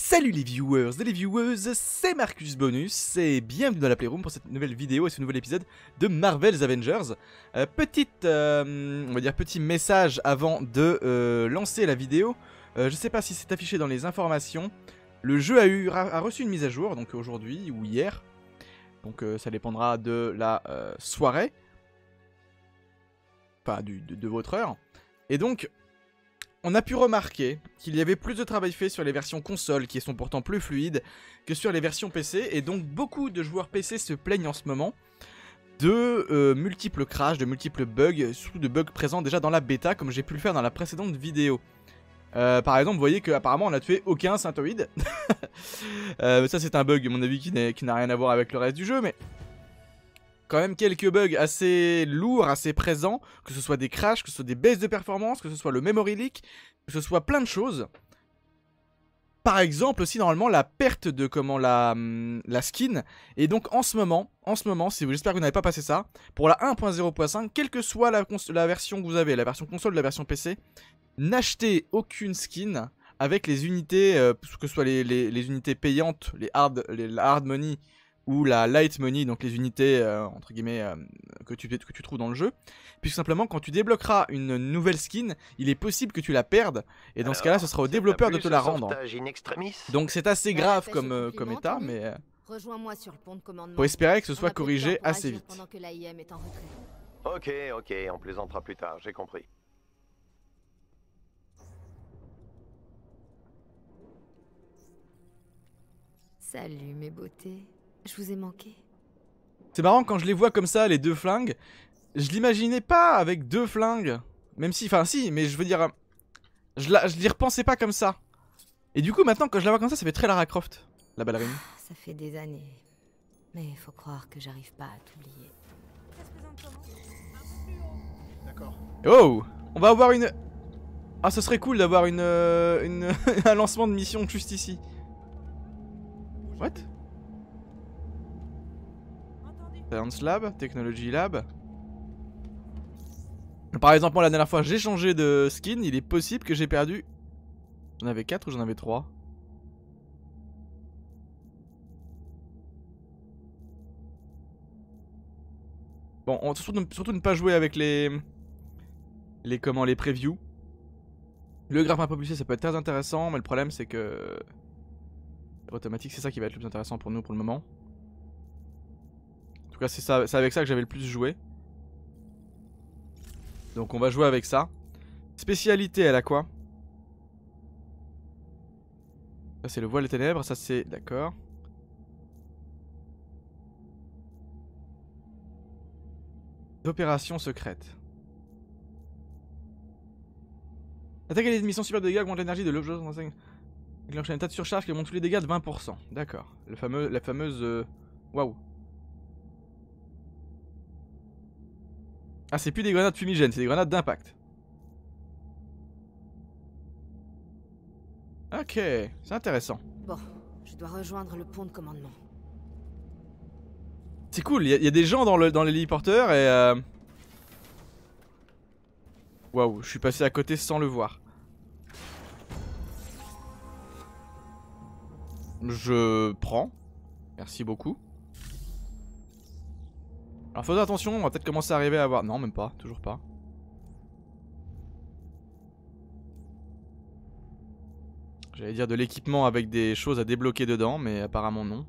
Salut les viewers et les viewers, c'est Marcus Bonus et bienvenue dans la Playroom pour cette nouvelle vidéo et ce nouvel épisode de Marvel's Avengers. Euh, euh, petit message avant de euh, lancer la vidéo. Je sais pas si c'est affiché dans les informations. Le jeu a, eu, a reçu une mise à jour, donc aujourd'hui ou hier. Donc ça dépendra de la soirée. De, de votre heure. Et donc, on a pu remarquer qu'il y avait plus de travail fait sur les versions console qui sont pourtant plus fluides que sur les versions PC et donc beaucoup de joueurs PC se plaignent en ce moment de euh, multiples crashs, de multiples bugs, surtout de bugs présents déjà dans la bêta comme j'ai pu le faire dans la précédente vidéo. Euh, par exemple, vous voyez qu'apparemment on n'a tué aucun synthoïde. euh, ça c'est un bug à mon avis qui n'a rien à voir avec le reste du jeu mais quand même quelques bugs assez lourds, assez présents, que ce soit des crashs, que ce soit des baisses de performance, que ce soit le memory leak, que ce soit plein de choses. Par exemple aussi normalement la perte de comment la, hum, la skin et donc en ce moment, en ce moment, si vous j'espère que vous n'avez pas passé ça, pour la 1.0.5, quelle que soit la, la version que vous avez, la version console la version PC, n'achetez aucune skin avec les unités, euh, que ce soit les, les, les, unités payantes, les hard, les hard money ou la light money, donc les unités euh, entre guillemets euh, que, tu, que tu trouves dans le jeu, puisque simplement quand tu débloqueras une nouvelle skin, il est possible que tu la perdes, et dans Alors, ce cas-là, ce sera au développeur de te la rendre. Donc c'est assez grave ouais, comme, euh, comme état, mais sur le pont de commandement. faut espérer que ce soit corrigé assez vite. Que est en ok, ok, on plaisantera plus tard, j'ai compris. Salut mes beautés. Je vous ai manqué. C'est marrant quand je les vois comme ça, les deux flingues. Je l'imaginais pas avec deux flingues. Même si, enfin si, mais je veux dire... Je, la, je l'y repensais pas comme ça. Et du coup, maintenant, quand je la vois comme ça, ça fait très Lara Croft, la ballerine. Ça fait des années. Mais il faut croire que j'arrive pas à t'oublier. D'accord. Oh On va avoir une... Ah, ce serait cool d'avoir une, euh, une un lancement de mission juste ici. What? Science Lab, Technology Lab. Par exemple, moi la dernière fois j'ai changé de skin, il est possible que j'ai perdu. J'en avais 4 ou j'en avais 3 Bon, on, surtout, surtout ne pas jouer avec les. Les comment les previews. Le graphe plus ça peut être très intéressant, mais le problème c'est que. Automatique, c'est ça qui va être le plus intéressant pour nous pour le moment. Tout cas, c'est avec ça que j'avais le plus joué. Donc on va jouer avec ça. Spécialité, elle a quoi? Ça c'est le voile des ténèbres, ça c'est... D'accord. Opération secrète. Attaquer les ennemis sans super dégâts augmente l'énergie de l'objet. Déclencher un tas de surcharge qui augmente tous les dégâts de 20%. D'accord. La fameuse... euh, Waouh. Ah, c'est plus des grenades fumigènes, c'est des grenades d'impact. Ok, c'est intéressant. Bon, je dois rejoindre le pont de commandement. C'est cool, il y, y, a des gens dans le dans l'héliporteur et... Euh... Waouh, je suis passé à côté sans le voir. Je prends. Merci beaucoup. Alors faisons attention, on va peut-être commencer à arriver à avoir... Non, même pas, toujours pas. J'allais dire de l'équipement avec des choses à débloquer dedans, mais apparemment non.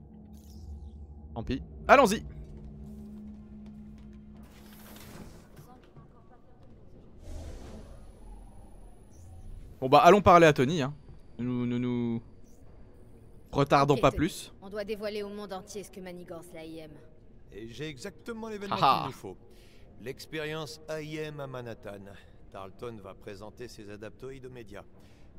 Tant pis. Allons-y Bon bah allons parler à Tony, hein. Nous nous, nous... retardons okay, pas Tony. plus. On doit dévoiler au monde entier ce que manigance l'AIM. Et j'ai exactement l'événement qu'il nous faut. L'expérience AIM à Manhattan. Tarleton va présenter ses adaptoïdes aux médias.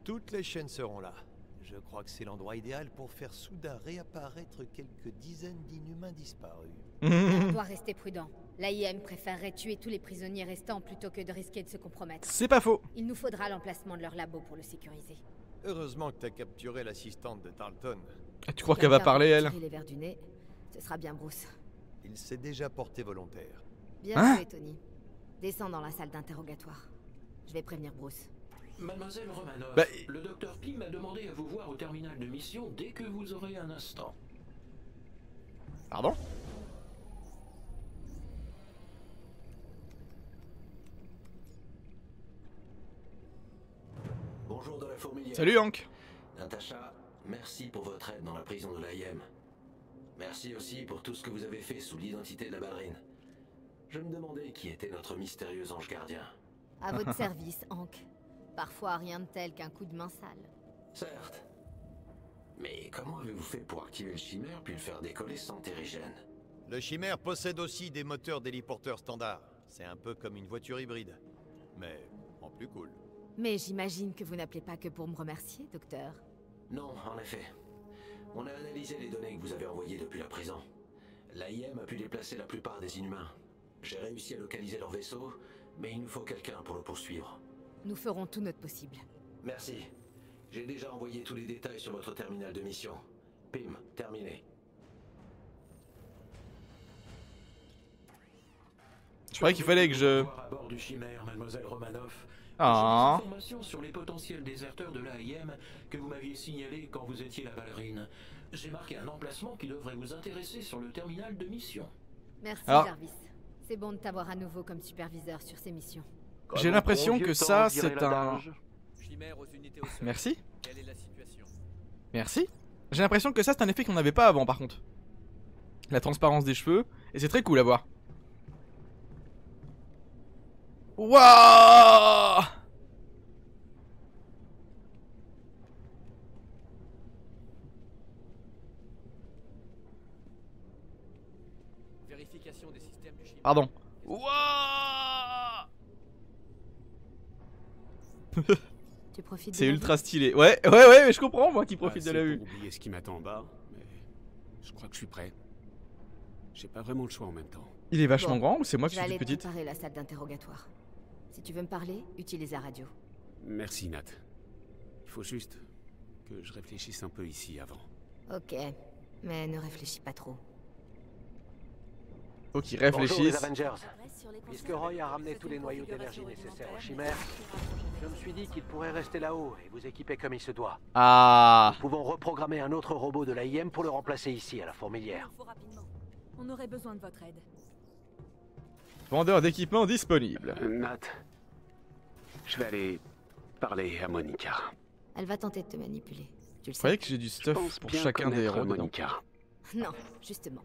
Toutes les chaînes seront là. Je crois que c'est l'endroit idéal pour faire soudain réapparaître quelques dizaines d'inhumains disparus. On doit rester prudent. L'AIM préférerait tuer tous les prisonniers restants plutôt que de risquer de se compromettre. C'est pas faux. Il nous faudra l'emplacement de leur labo pour le sécuriser. Heureusement que t'as capturé l'assistante de Tarleton. Ah, tu crois qu'elle va parler, elle les verres du nez, ce sera bien Bruce. Il s'est déjà porté volontaire. Bien Hein joué, Tony. Descends dans la salle d'interrogatoire. Je vais prévenir Bruce. Mademoiselle Romanov, Bah, le docteur Pi m'a demandé à vous voir au terminal de mission dès que vous aurez un instant. Pardon Bonjour de la fourmilière. Salut Hank Natacha, merci pour votre aide dans la prison de l'AIM. Merci aussi pour tout ce que vous avez fait sous l'identité de la ballerine. Je me demandais qui était notre mystérieux ange gardien. À votre service, Hank. Parfois rien de tel qu'un coup de main sale. Certes. Mais comment avez-vous fait pour activer le chimère puis le faire décoller sans terrigène? Le Chimère possède aussi des moteurs d'héliporteurs standards. C'est un peu comme une voiture hybride. Mais en plus cool. Mais j'imagine que vous n'appelez pas que pour me remercier, docteur. Non, en effet. On a analysé les données que vous avez envoyées depuis la prison. L'AIM a pu déplacer la plupart des inhumains. J'ai réussi à localiser leur vaisseau, mais il nous faut quelqu'un pour le poursuivre. Nous ferons tout notre possible. Merci. J'ai déjà envoyé tous les détails sur votre terminal de mission. Pim, terminé. Je croyais qu'il fallait que je... À bord du Chimère, mademoiselle Romanoff. Ah. J'ai des informations sur les potentiels déserteurs de l'AIM que vous m'aviez signalé quand vous étiez la ballerine. J'ai marqué un emplacement qui devrait vous intéresser sur le terminal de mission. Merci, Alors- Jarvis. C'est bon de t'avoir à nouveau comme superviseur sur ces missions. J'ai l'impression que ça, c'est un... Merci Quelle est la situation Merci J'ai l'impression que ça, c'est un effet qu'on n'avait pas avant, par contre. La transparence des cheveux, et c'est très cool à voir. Waouh Vérification des systèmes du chimère. Pardon. Waouh Tu profites de C'est ultra stylé. Ouais, ouais, ouais, mais je comprends, moi qui profite de la vue. pour oublier ce qui m'attend en bas, mais je crois que je suis prêt. J'ai pas vraiment le choix en même temps. Il est vachement Bon, grand ou c'est moi qui suis petite préparer la salle d'interrogatoire. Si tu veux me parler, utilise la radio. Merci Nat. Il faut juste que je réfléchisse un peu ici avant. Ok, mais ne réfléchis pas trop. Faut qu'il Bonjour les réfléchisse. Avengers. Puisque Roy a ramené tous les noyaux d'énergie nécessaires aux chimères, je me suis dit qu'il pourrait rester là-haut et vous équiper comme il se doit. Ah Nous pouvons reprogrammer un autre robot de l'AIM pour le remplacer ici, à la fourmilière. On aurait besoin de votre aide. Vendeur d'équipement disponible. Euh, Nat, je vais aller parler à Monica. Elle va tenter de te manipuler. Tu le Vous sais. croyez que j'ai du stuff pour bien chacun des héros Monica. Non, justement.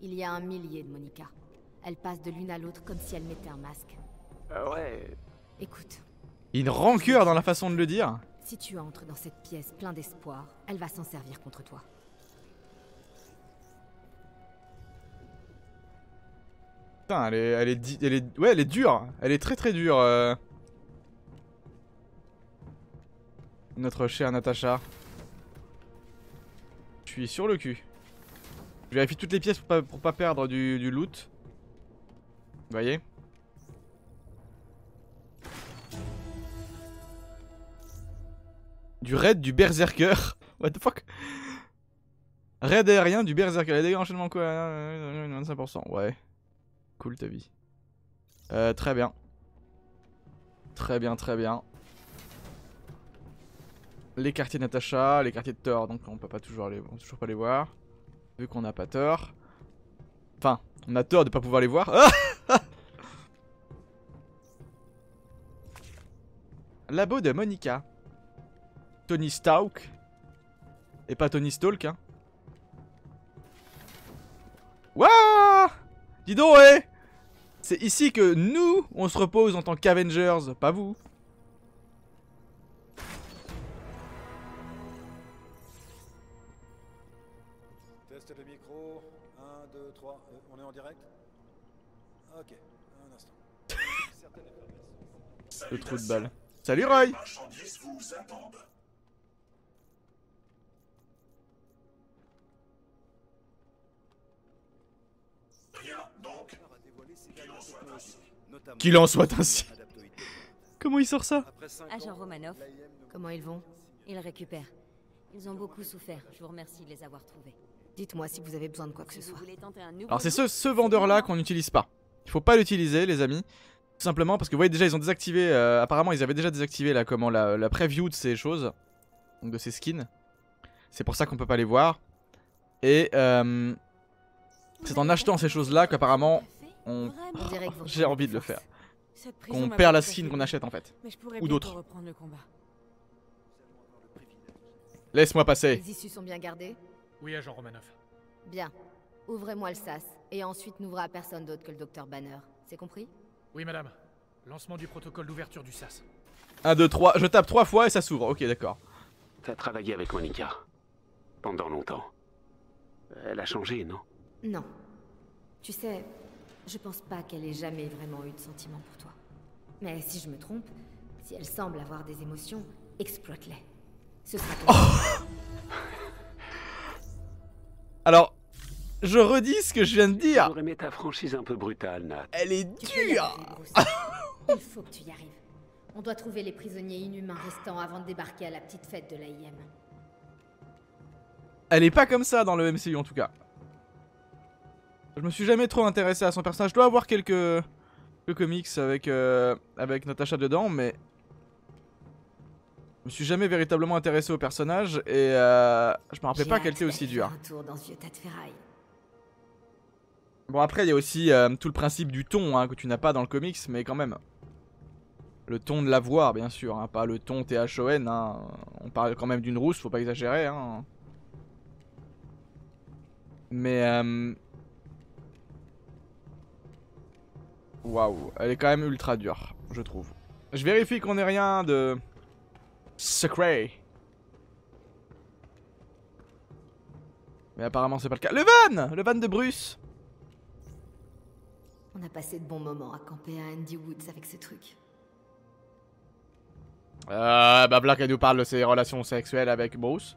Il y a un millier de Monica. Elle passe de l'une à l'autre comme si elle mettait un masque. Euh, ouais, Écoute, Une rancœur dans la façon de le dire. si tu entres dans cette pièce plein d'espoir, elle va s'en servir contre toi. Putain, elle est, elle est, ouais, elle est dure. Elle est très très dure. euh. Notre chère Natacha. Je suis sur le cul. Je vérifie toutes les pièces pour pas, pour pas perdre du, du loot. Vous voyez Du raid du berserker. What the fuck Raid aérien du berserker. Les dégâts enchaînement quoi 25%. Ouais. Cool ta vie. Euh, très bien. Très bien, très bien. Les quartiers de Natacha, les quartiers de Thor, donc on peut pas toujours les, on peut toujours pas les voir. Vu qu'on n'a pas tort. Enfin, on a tort de pas pouvoir les voir. Ah Labo de Monica. Tony Stark. Et pas Tony Stalk, hein. Wouah Dis donc, ouais C'est ici que nous, on se repose en tant qu'Avengers, pas vous. Test de micro. 1, 2, 3. on est en direct? Ok, un instant. Le trou de balle. Salut Roy a Qu'il en soit ainsi. Comment il sort ça? Agent Romanov, Comment ils vont? Ils récupèrent. Ils ont beaucoup souffert. Je vous remercie de les avoir trouvés. Dites-moi si vous avez besoin de quoi que ce soit. Alors c'est ce, look, ce vendeur là qu'on n'utilise pas. Il faut pas l'utiliser les amis. Tout simplement parce que vous voyez déjà ils ont désactivé, euh, apparemment ils avaient déjà désactivé la, comment, la, la preview de ces choses, donc de ces skins. C'est pour ça qu'on peut pas les voir. Et euh, c'est en achetant ces choses là qu'apparemment on... J'ai envie de le faire. Qu'on perd la skin qu'on achète en fait. Mais je pourrais Ou d'autres. Laisse-moi passer. Les issues sont bien gardées Oui, agent Romanoff. Bien. Ouvrez-moi le sas, et ensuite n'ouvrez à personne d'autre que le docteur Banner. C'est compris? Oui, madame. Lancement du protocole d'ouverture du SAS. 1, 2, 3, je tape 3 fois et ça s'ouvre. Ok d'accord. T'as travaillé avec Monica. Pendant longtemps. Elle a changé, non? Non. Tu sais, je pense pas qu'elle ait jamais vraiment eu de sentiments pour toi. Mais si je me trompe, si elle semble avoir des émotions, exploite-les. Ce sera ton Alors, je redis ce que je viens de dire. J'aurais ta franchise un peu brutale, Nat. Elle est dure. Il faut que tu y arrives. On doit trouver les prisonniers inhumains restants avant de débarquer à la petite fête de l'AIM. Elle est pas comme ça dans le MCU en tout cas. Je me suis jamais trop intéressé à son personnage. Je dois avoir quelques, quelques comics avec, euh, avec Natasha dedans, mais. Je me suis jamais véritablement intéressé au personnage et euh, je me rappelais pas qu'elle était aussi dure. Bon, après, il y a aussi euh, tout le principe du ton hein, que tu n'as pas dans le comics, mais quand même. Le ton de la voix, bien sûr, hein, pas le ton THON. Hein. On parle quand même d'une rousse, faut pas exagérer. Hein. Mais. euh, Waouh, elle est quand même ultra dure, je trouve. Je vérifie qu'on ait rien de. secret. Mais apparemment, c'est pas le cas. Le van Le van de Bruce On a passé de bons moments à camper à Andy Woods avec ce truc. Euh, bah Black elle nous parle de ses relations sexuelles avec Bruce.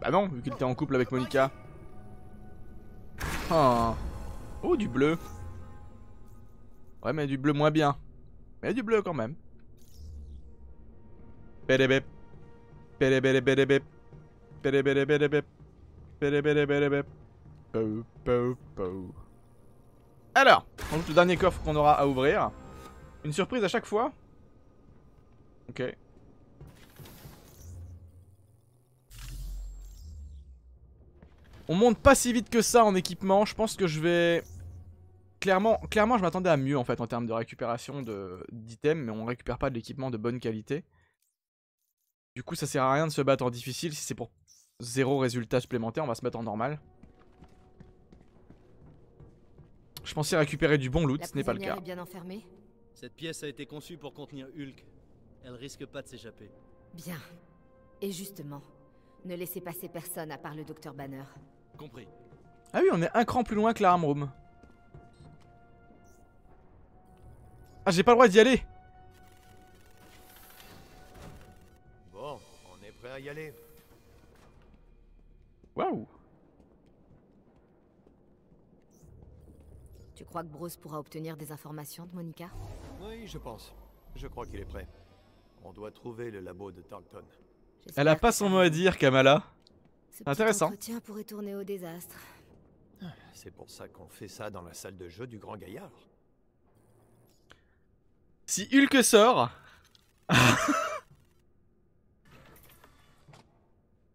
Bah non, vu qu'il était en couple avec Monica. Ah. Oh, du bleu. Ouais, mais du bleu moins bien. Mais du bleu quand même. Alors, le dernier coffre qu'on aura à ouvrir. Une surprise à chaque fois Ok. On monte pas si vite que ça en équipement. Je pense que je vais... Clairement, clairement je m'attendais à mieux en fait en termes de récupération de- d'items, mais on récupère pas de l'équipement de bonne qualité. Du coup, ça sert à rien de se battre en difficile si c'est pour zéro résultat supplémentaire. On va se mettre en normal. Je pensais récupérer du bon loot, La ce n'est pas le cas. est bien enfermée Cette pièce a été conçue pour contenir Hulk. Elle risque pas de s'échapper. Bien. Et justement, ne laissez passer personne à part le docteur Banner. Compris. Ah oui, on est un cran plus loin que la room. Ah, j'ai pas le droit d'y aller. Bon, on est prêt à y aller. Waouh. Tu crois que Bruce pourra obtenir des informations de Monica? Oui, je pense. Je crois qu'il est prêt. On doit trouver le labo de Tarleton. Elle a pas son mot à dire, Kamala. Intéressant. entretien pourrait tourner au désastre. C'est pour ça qu'on fait ça dans la salle de jeu du Grand Gaillard. Si Hulk sort.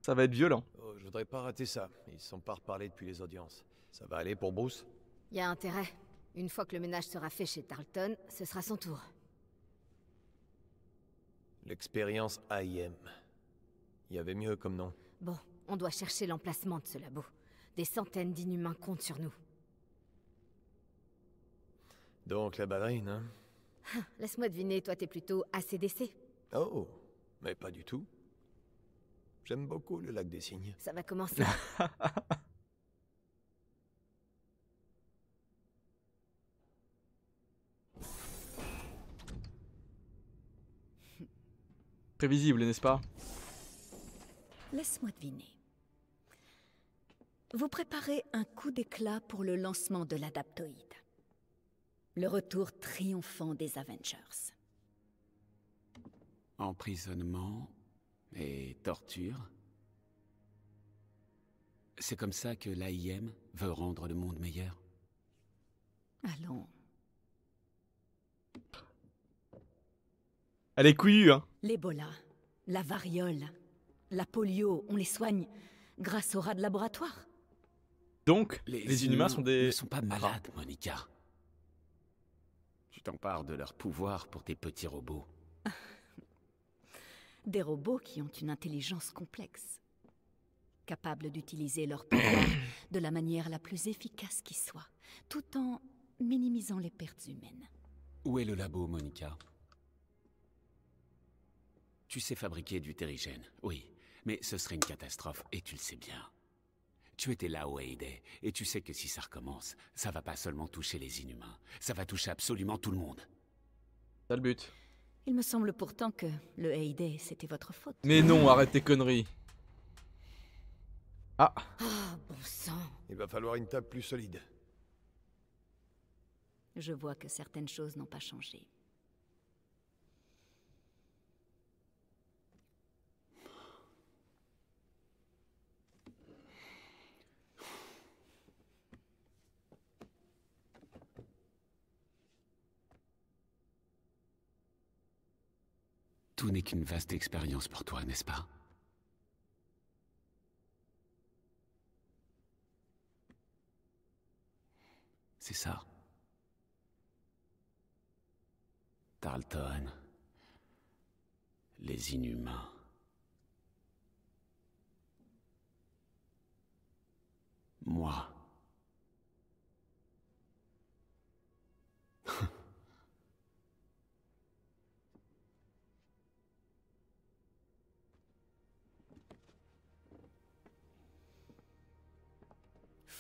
ça va être violent. Oh, je voudrais pas rater ça. Ils sont pas reparlés depuis les audiences. Ça va aller pour Bruce? Y a intérêt. Une fois que le ménage sera fait chez Tarleton, ce sera son tour. L'expérience AIM. Il y avait mieux comme nom. Bon, on doit chercher l'emplacement de ce labo. Des centaines d'inhumains comptent sur nous. Donc la ballerine, hein? Laisse-moi deviner, toi t'es plutôt ACDC. Oh, mais pas du tout. J'aime beaucoup le lac des cygnes. Ça va commencer. Prévisible, n'est-ce pas? Laisse-moi deviner. Vous préparez un coup d'éclat pour le lancement de l'adaptoïde. Le retour triomphant des Avengers. Emprisonnement et torture. C'est comme ça que l'AIM veut rendre le monde meilleur Allons. Elle est couillue, hein. L'Ebola, la variole, la polio, on les soigne grâce aux rats de laboratoire. Donc, les, inhumains sont des... ne sont pas malades, Monica. Tu t'empares de leur pouvoir pour tes petits robots. Des robots qui ont une intelligence complexe, capables d'utiliser leur pouvoir de la manière la plus efficace qui soit, tout en minimisant les pertes humaines. Où est le labo, Monica? Tu sais fabriquer du terrigène, oui, mais ce serait une catastrophe, et tu le sais bien. Tu étais là au Hayday, et tu sais que si ça recommence, ça va pas seulement toucher les inhumains, ça va toucher absolument tout le monde. C'est le but. Il me semble pourtant que le Hayday, c'était votre faute. Mais non, arrête tes conneries. Ah. Ah, bon sang. Il va falloir une table plus solide. Je vois que certaines choses n'ont pas changé. Tout n'est qu'une vaste expérience pour toi, n'est-ce pas? C'est ça. Tarleton. Les inhumains. Moi.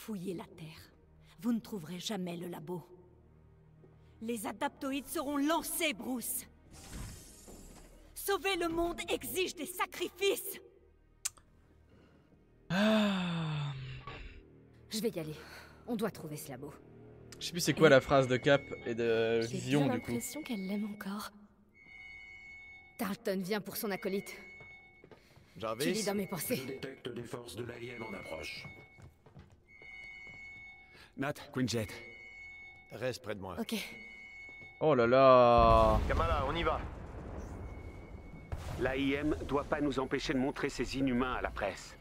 Fouillez la Terre. Vous ne trouverez jamais le labo. Les adaptoïdes seront lancés, Bruce. Sauver le monde exige des sacrifices. Je vais y aller. On doit trouver ce labo. Je sais plus c'est quoi la phrase de Cap et de J'ai Vision du coup. l'impression qu'elle l'aime encore. Tarleton vient pour son acolyte. Tu lis dans mes pensées. Je détecte des forces de l'alien en approche. Nat, Quinjet. Reste près de moi. Ok. Oh là là. Kamala, on y va. L'AIM doit pas nous empêcher de montrer ces inhumains à la presse.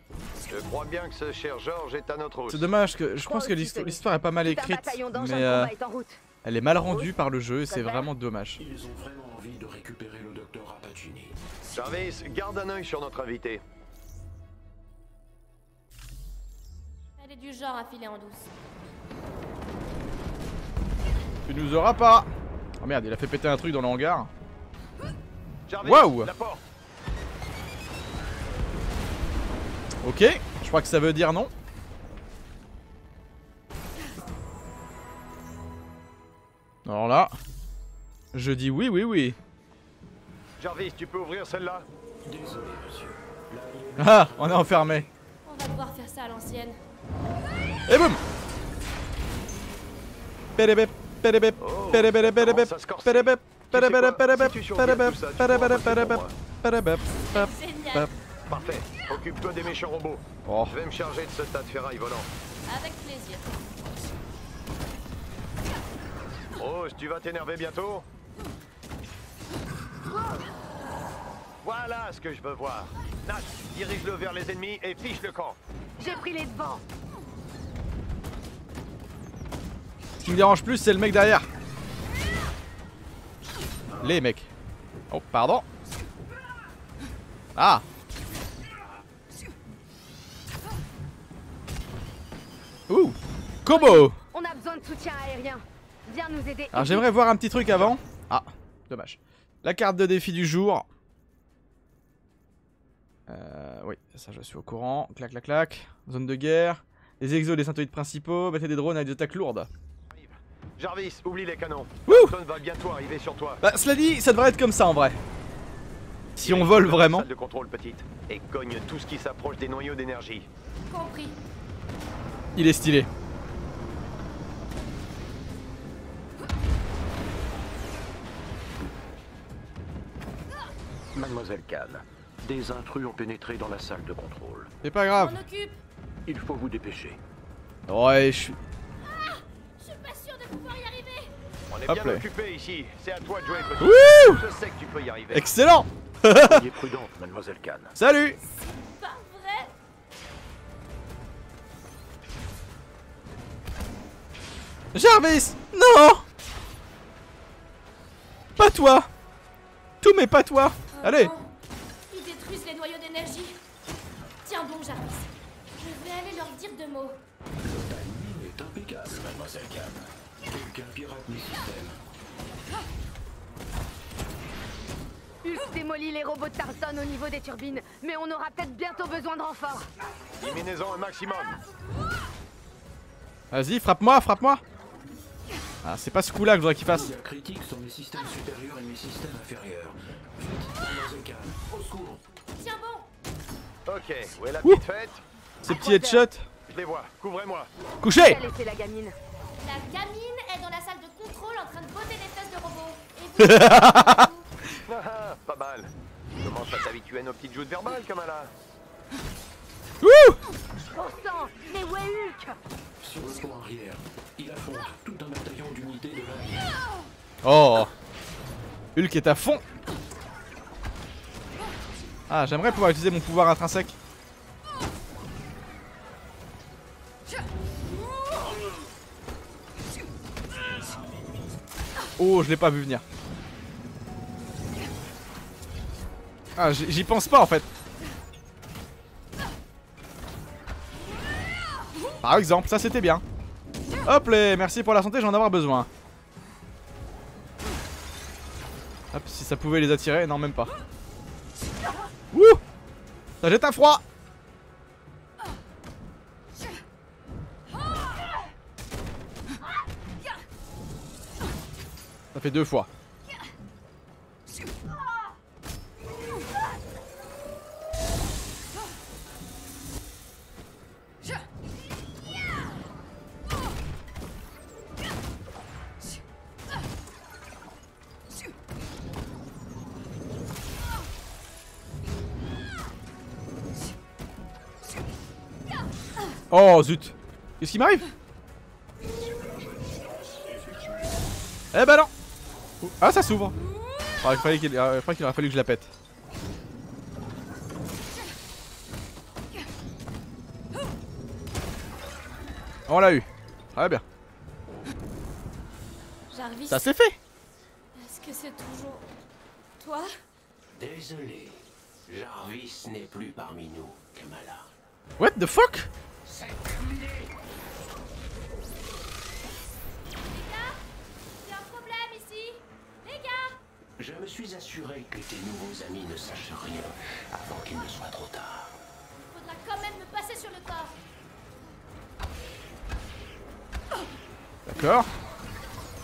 Je crois bien que ce cher George est à notre hausse. C'est dommage que je pense que l'histo- l'histoire est pas mal écrite, mais euh, elle est mal rendue par le jeu et c'est vraiment dommage. Ils ont vraiment envie de récupérer le docteur Rapacini. Jarvis, garde un œil sur notre invité. Elle est du genre à filer en douce. Tu nous auras pas. Oh merde, il a fait péter un truc dans le hangar. Waouh. Ok, je crois que ça veut dire non. Alors là, je dis oui, oui, oui. Jarvis, tu peux ouvrir celle-là? Désolé, monsieur. Ah, on est enfermé. On va devoir faire ça à l'ancienne. Et boum Oh, Parfait. Occupe-toi des méchants robots. Oh. Je vais me charger de ce tas de ferraille volant. Avec plaisir. Rose, tu vas t'énerver bientôt Voilà ce que je veux voir. Nash, dirige-le vers les ennemis et fiche le camp. J'ai pris les devants. Ce qui me dérange plus, c'est le mec derrière. Les mecs. Oh, pardon. Ah Ouh Combo On a besoin de soutien aérien. Viens nous aider. Alors j'aimerais voir un petit truc avant. Ah, dommage. La carte de défi du jour. Euh, oui, ça je suis au courant. Clac, clac, clac. Zone de guerre. Les exos des synthoïdes principaux. Battez des drones avec des attaques lourdes. Jarvis, oublie les canons. Wouh Dalton va bientôt arriver sur toi. Bah, cela dit, ça devrait être comme ça en vrai. Si on vole vraiment. Salle de contrôle petite et cogne tout ce qui s'approche des noyaux d'énergie. Compris. Il est stylé. Mademoiselle Khan, des intrus ont pénétré dans la salle de contrôle. C'est pas grave. Il faut vous dépêcher. Ouais, je suis. On est Hop bien là. occupé ici. C'est à toi de jouer, petit. Wouh Je sais que tu peux y arriver. Excellent Soyez prudente, mademoiselle Khan. Salut Pas vrai Jarvis Non Pas toi Tout mais pas toi Oh Allez non. Ils détruisent les noyaux d'énergie. Tiens bon, Jarvis. Je vais aller leur dire deux mots. Le timing est impeccable, mademoiselle Khan. Quelqu'un pirate mes systèmes. Hulk démolit les robots de Tarzan au niveau des turbines, mais on aura peut-être bientôt besoin de renforts. Éliminez-en un maximum. Vas-y, frappe-moi, frappe-moi Ah, c'est pas ce coup-là que je voudrais qu'il fasse. Les critiques sont mes systèmes supérieurs et mes systèmes inférieurs. Au secours. Tiens bon. Ok, où est la petite fête? Ces petits headshots. Je les vois, couvrez-moi. Couché la gamine La gamine est dans la salle de contrôle en train de botter des fesses de robot. Et vous Ah, pas mal. Tu commences à t'habituer à nos petites joutes verbales, Kamala. Wouh Bon sang Mais où est Hulk Sur le pont arrière, il affronte tout un bataillon d'unités de la Oh Hulk est à fond Ah, j'aimerais pouvoir utiliser mon pouvoir intrinsèque. Oh, je l'ai pas vu venir. Ah, j'y pense pas en fait. Par exemple, ça c'était bien. Hop là, merci pour la santé, j'en ai avoir besoin. Hop, si ça pouvait les attirer, non même pas. Wouh Ça jette un froid fait deux fois. Oh zut. Qu'est-ce qui m'arrive? Eh ben non Ah ça s'ouvre Ah, il fallait qu'il euh, crois qu'il aurait fallu que je la pète. On l'a eu. Très bien. Jarvis. Ça c'est fait Est-ce que c'est toujours toi? Désolé, Jarvis n'est plus parmi nous, Kamala. What the fuck? C'est terminé. Je me suis assuré que tes nouveaux amis ne sachent rien avant qu'il ne soit trop tard. Faudra quand même me passer sur le corps. D'accord.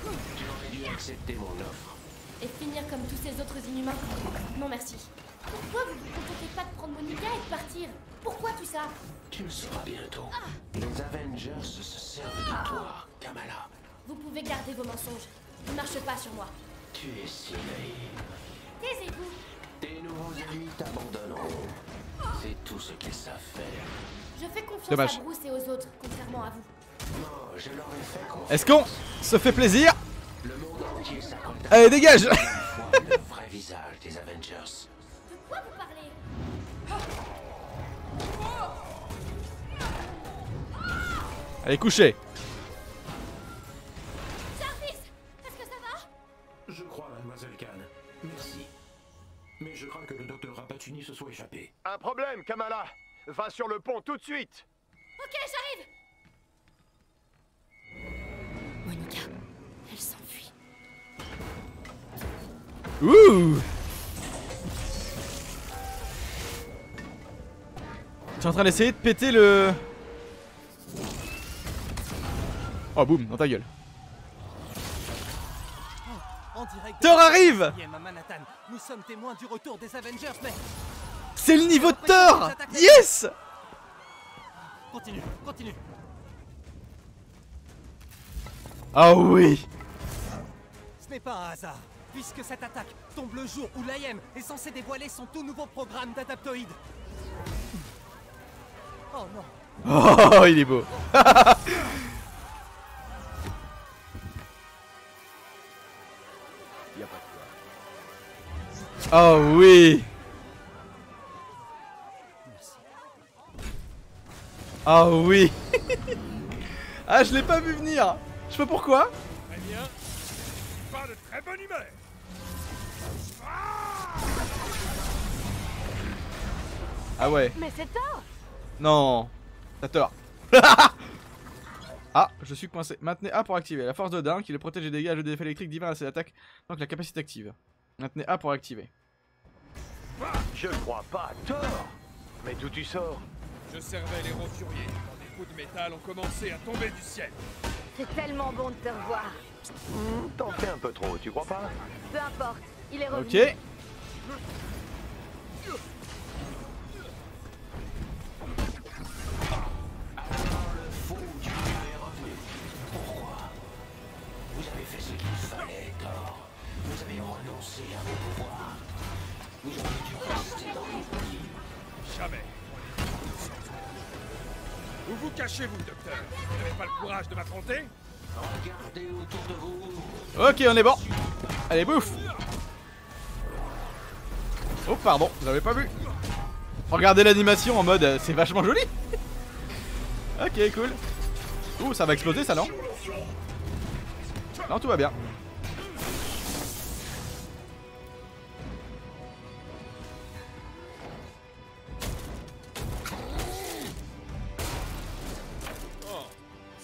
Tu aurais dû accepter mon offre. Et finir comme tous ces autres inhumains Non merci. Pourquoi vous vous contentez pas de prendre Monica et de partir? Pourquoi tout ça? Tu le sauras bientôt. Les Avengers se servent de toi, Kamala. Vous pouvez garder vos mensonges. Ne marche pas sur moi. Tu es si naïve. Taisez-vous. Tes nouveaux amis t'abandonneront. C'est tout ce qu'ils savent faire. Je fais confiance Dommage. à Bruce et aux autres, contrairement à vous. Non, je leur ai fait confiance. Est-ce qu'on se fait plaisir Le monde entier Allez dégage le vrai visage des Avengers. De quoi vous parlez Allez coucher Un problème, Kamala. Va sur le pont tout de suite. Ok, j'arrive Monica, elle s'enfuit. Ouh Je suis en train d'essayer de péter le... Oh boum, dans ta gueule. En direct Thor arrive. Nous sommes témoins du retour des Avengers, mais c'est le niveau de Thor. Yes. Continue, continue. Ah oui. Ce n'est pas un hasard, puisque cette attaque tombe le jour où l'IM est censé dévoiler son tout nouveau programme d'adaptoïdes. Oh non. Oh, il est beau. Oh oui. Oh oui Ah je l'ai pas vu venir Je sais pas pourquoi Très bien. Pas de très bonne humeur. Ah ouais Mais c'est tort Non T'as tort Ah, je suis coincé. Maintenez A pour activer. La force de Dain qui le protège des dégâts, jeu des effets électriques divins à ses attaques. Donc la capacité active. Maintenez A pour activer. Je crois pas, tort Mais d'où tu sors? Je servais les roturiers quand des coups de métal ont commencé à tomber du ciel. C'est tellement bon de te revoir. Hmm, T'en fais un peu trop, tu crois pas? Peu importe, il est revenu. Ok. Vous Où vous cachez-vous, docteur Vous n'avez pas le courage de m'affronter Regardez autour de vous. Ok, on est bon. Allez, bouffe. Oh, pardon, vous avez pas vu. Regardez l'animation en mode, euh, c'est vachement joli. ok, cool. Ouh, ça va exploser ça, non? Non, tout va bien.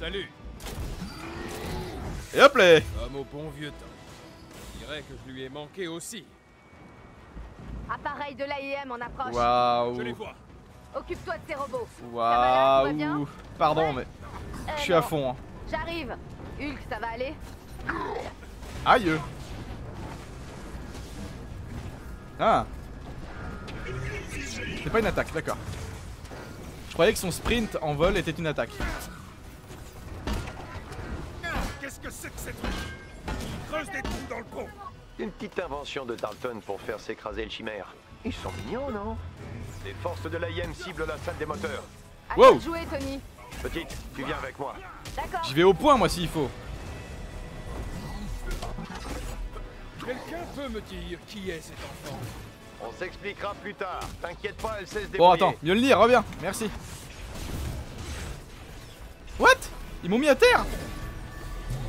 Salut. Et hop là Comme au bon vieux temps. Je dirais que je lui ai manqué aussi. Appareil de l'AIM en approche. Waouh. Je les vois. Occupe-toi de ces robots. Waouh. Pardon, mais Euh, je suis à non. fond. hein. J'arrive. Hulk, ça va aller Aïe. Ah. C'est pas une attaque, d'accord. Je croyais que son sprint en vol était une attaque. Que c'est que ces trucs Ils creusent des trous dans le pont. Une petite invention de Dalton pour faire s'écraser le chimère. Ils sont mignons, non? Les forces de l'AIM ciblent la salle des moteurs. Wow. jouer, Tony. Petite, tu viens avec moi. D'accord. J'y vais au point, moi, s'il faut. Quelqu'un peut me dire qui est cet enfant On s'expliquera plus tard. T'inquiète pas, elle sait se Bon, débrouiller. attends, Mjolnir, reviens, merci. What? Ils m'ont mis à terre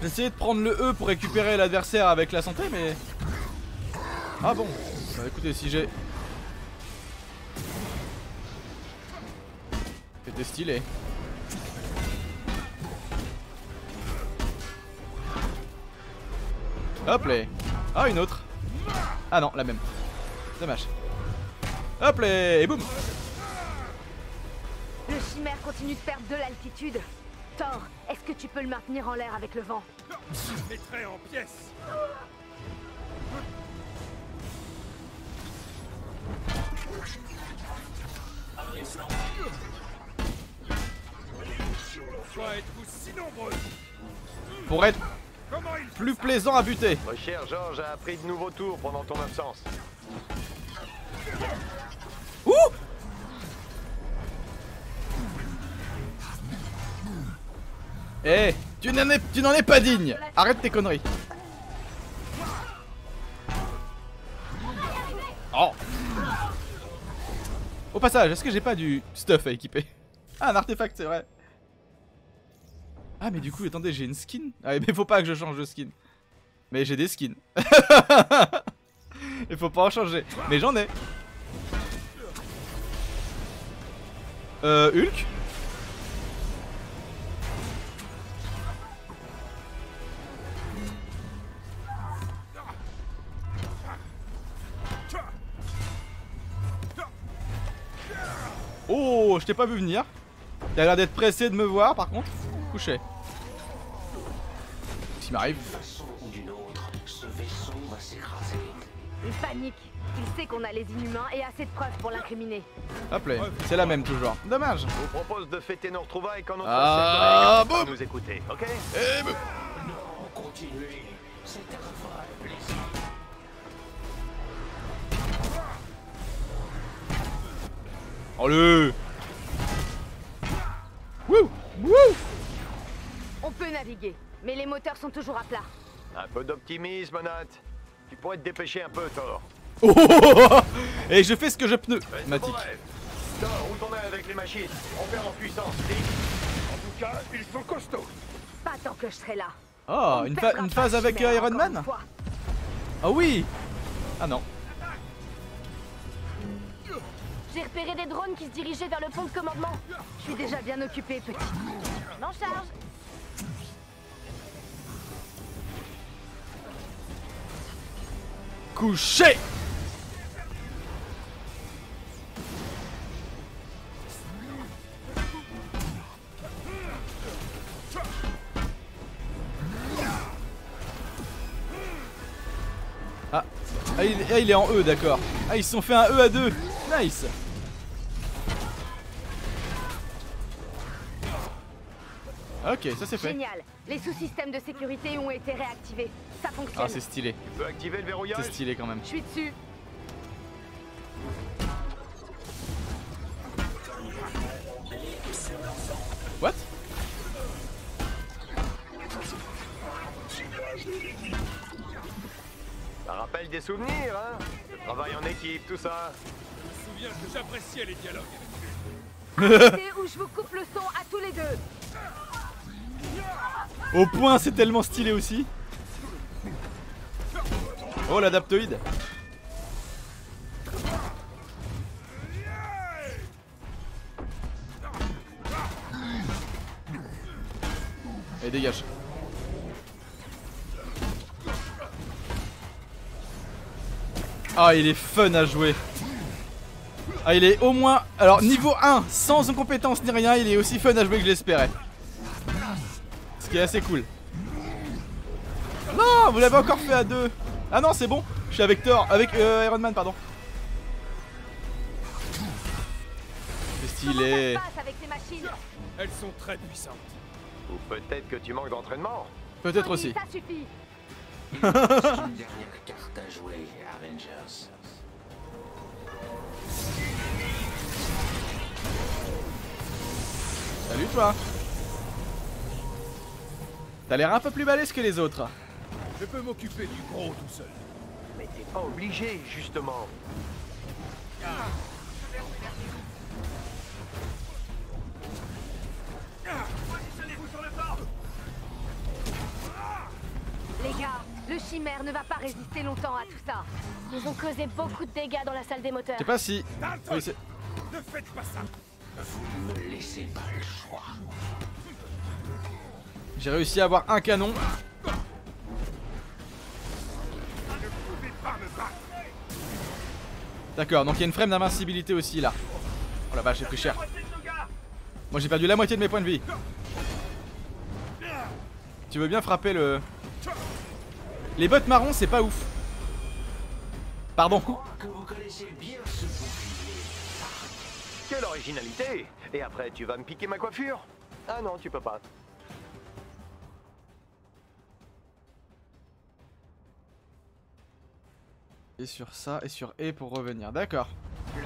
Essayé de prendre le E pour récupérer l'adversaire avec la santé, mais... Ah bon Bah écoutez, si j'ai... C'était stylé. Hop là Ah, une autre Ah non, la même. Dommage. Hop là Et boum Le chimère continue de perdre de l'altitude. Thor, est-ce que tu peux le maintenir en l'air avec le vent? Je le mettrai en pièces. Pourquoi êtes-vous si nombreux Pour être plus plaisant à buter. Mon cher George a appris de nouveaux tours pendant ton absence. Ouh Eh, tu n'en es, pas digne. Arrête tes conneries. Oh. Au passage, est-ce que j'ai pas du stuff à équiper? Ah, un artefact, c'est vrai. Ah, mais du coup, attendez, j'ai une skin? Ah, mais faut pas que je change de skin. Mais j'ai des skins. Il faut pas en changer. Mais j'en ai. Euh, Hulk? Oh, je t'ai pas vu venir. T'as l'air d'être pressé de me voir par contre. Couché. Qu'est-ce qui m'arrive D'une façon ou d'une autre, ce vaisseau va s'écraser. Il panique. Il sait qu'on a les inhumains et assez de preuves pour l'incriminer. Hop là, c'est la même toujours. Dommage. Je vous propose de fêter nos retrouvailles quand notre Ah, va boum. nous écouter, ok? Et boum. Non, continuez. C'est un vrai plaisir. Allez Wouh Wouh On peut naviguer, mais les moteurs sont toujours à plat. Un peu d'optimisme, Nat. Tu pourrais te dépêcher un peu, Thor. Oh, oh, oh, oh Et je fais ce que je pneu. Matic. Thor, roule ton aile avec les machines? On perd en puissance, vite. En tout cas, ils sont costauds. Pas tant que je serai là. Oh, On une, fa- une phase avec euh, Iron Man. Ah oui Ah non. J'ai repéré des drones qui se dirigeaient vers le pont de commandement. Je suis déjà bien occupé, petit. En charge. Couché Ah, ah, il, ah, il est en E, d'accord. Ah, ils se sont fait un E à deux. Nice. Ok, ça c'est fait. Génial. Les sous-systèmes de sécurité ont été réactivés. Ça fonctionne. Ah, c'est stylé. Tu peux activer le verrouillage C'est stylé quand même. Je suis dessus. What? Ça rappelle des souvenirs, hein Le travail en équipe, tout ça. Je me souviens que j'appréciais les dialogues. Où je vous coupe le son à tous les deux. Au point, c'est tellement stylé aussi. Oh, l'adaptoïde. Et dégage. Ah, il est fun à jouer. Ah, il est au moins. Alors, niveau 1, sans compétence ni rien, il est aussi fun à jouer que je. Ce qui est assez cool. Non, vous l'avez encore fait à deux. Ah non, c'est bon. Je suis avec Thor, avec euh, Iron Man, pardon. C'est stylé. Elles sont très puissantes. Ou peut-être que tu manques d'entraînement. Peut-être aussi. Ça suffit. Une dernière carte à jouer, Avengers. Salut toi. T'as l'air un peu plus balèze que les autres. Je peux m'occuper du gros tout seul. Mais t'es pas obligé, justement. Les gars, le chimère ne va pas résister longtemps à tout ça. Ils ont causé beaucoup de dégâts dans la salle des moteurs. Je sais pas si. Oui, Ne faites pas ça. Vous ne me laissez pas le choix. J'ai réussi à avoir un canon. D'accord, donc il y a une frame d'invincibilité aussi là. Oh la vache, j'ai pris cher. Moi j'ai perdu la moitié de mes points de vie. Tu veux bien frapper le. Les bottes marrons, c'est pas ouf. Pardon. Quelle originalité Et après, tu vas me piquer ma coiffure Ah non, tu peux pas. Et sur ça, et sur E pour revenir. D'accord. Hey,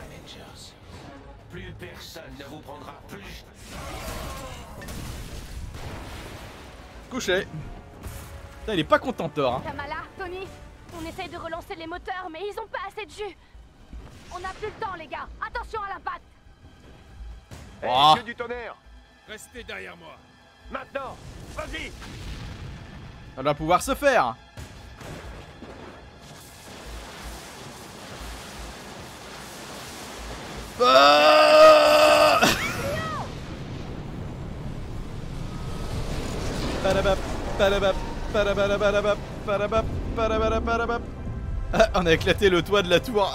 Avengers. Plus personne ne vous prendra plus. Couché. Putain, il est pas content, Thor. hein. Kamala, Tony, on essaye de relancer les moteurs, mais ils ont pas assez de jus. On n'a plus le temps, les gars. Attention à l'impact. Hé, Oh. Dieu du tonnerre Restez derrière moi. Maintenant Vas-y Ça doit pouvoir se faire. Ah on a éclaté le toit de la tour.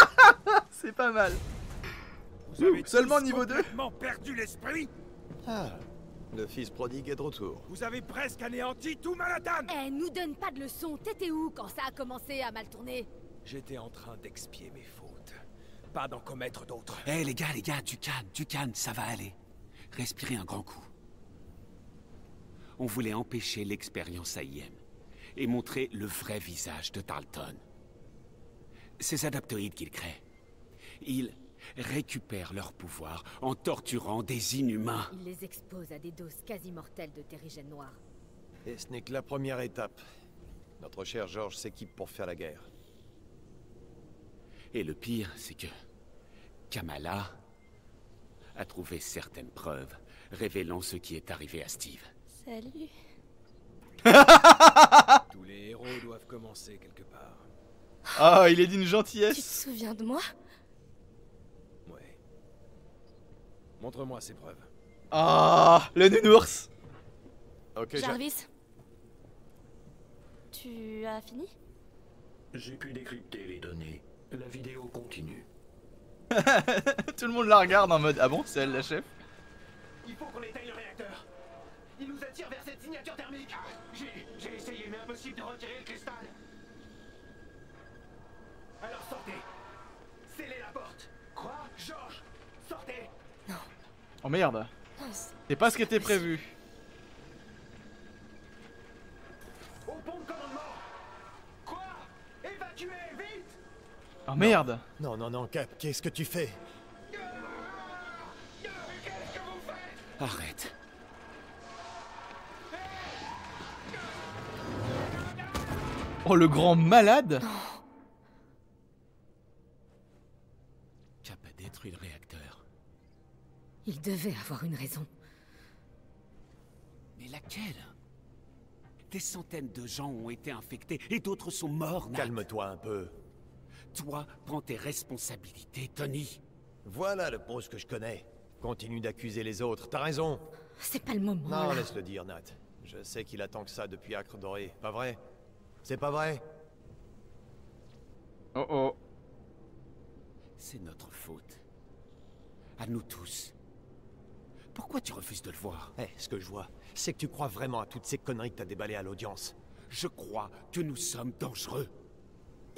C'est pas mal. Vous avez Ouh, seulement niveau 2 complètement perdu l'esprit. Ah, le fils prodigue est de retour. Vous avez presque anéanti tout Manhattan. Eh, nous donne pas de leçons. T'étais où quand ça a commencé à mal tourner? J'étais en train d'expier mes fautes. Pas d'en commettre d'autres. Hé les gars, les gars, tu calmes, tu calmes, ça va aller. Respirez un grand coup. On voulait empêcher l'expérience AIM et montrer le vrai visage de Tarleton. Ces adaptoïdes qu'il crée, ils récupèrent leur pouvoir en torturant des inhumains. Il les expose à des doses quasi mortelles de terrigène noir. Et ce n'est que la première étape. Notre cher George s'équipe pour faire la guerre. Et le pire, c'est que Kamala a trouvé certaines preuves révélant ce qui est arrivé à Steve. Salut. Tous les héros doivent commencer quelque part. Ah, il est d'une Tu te gentillesse. souviens de moi? Ouais. Montre-moi ces preuves. Ah, le nounours. Ok, j'a- Jarvis Tu as fini? J'ai pu décrypter les données. La vidéo continue. Tout le monde la regarde en mode Ah bon, c'est elle la chef? Il faut qu'on éteigne le réacteur. Il nous attire vers cette signature thermique. J'ai, essayé, mais impossible de retirer le cristal. Alors sortez. Scellez la porte. Quoi Georges Sortez Oh merde. Non, c'est- C'est pas ce qui était prévu. Oh merde. Non, non, non, Cap, qu'est-ce que tu fais? Arrête. Oh le grand malade. Cap a détruit le réacteur. Il devait avoir une raison. Mais laquelle? Des centaines de gens ont été infectés et d'autres sont morts. Calme-toi un peu. Toi, prends tes responsabilités, Tony. Voilà le pose que je connais. Continue d'accuser les autres, t'as raison. C'est pas le moment. Non, laisse-le dire, Nat. Je sais qu'il attend que ça depuis Acre Doré, pas vrai? C'est pas vrai? Oh oh. C'est notre faute. À nous tous. Pourquoi tu refuses de le voir? Eh, ce que je vois, c'est que tu crois vraiment à toutes ces conneries que t'as déballées à l'audience. Je crois que nous sommes dangereux.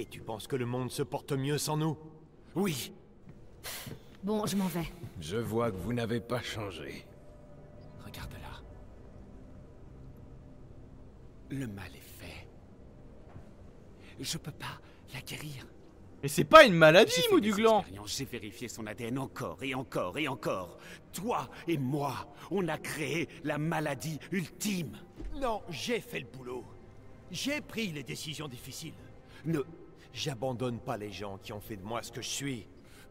Et tu penses que le monde se porte mieux sans nous? Oui. Bon, je m'en vais. Je vois que vous n'avez pas changé. Regarde-la. Le mal est fait. Je peux pas la guérir. Mais c'est pas une maladie, des du gland. J'ai vérifié son ADN encore et encore et encore. Toi et moi, on a créé la maladie ultime. Non, j'ai fait le boulot. J'ai pris les décisions difficiles. Ne... J'abandonne pas les gens qui ont fait de moi ce que je suis.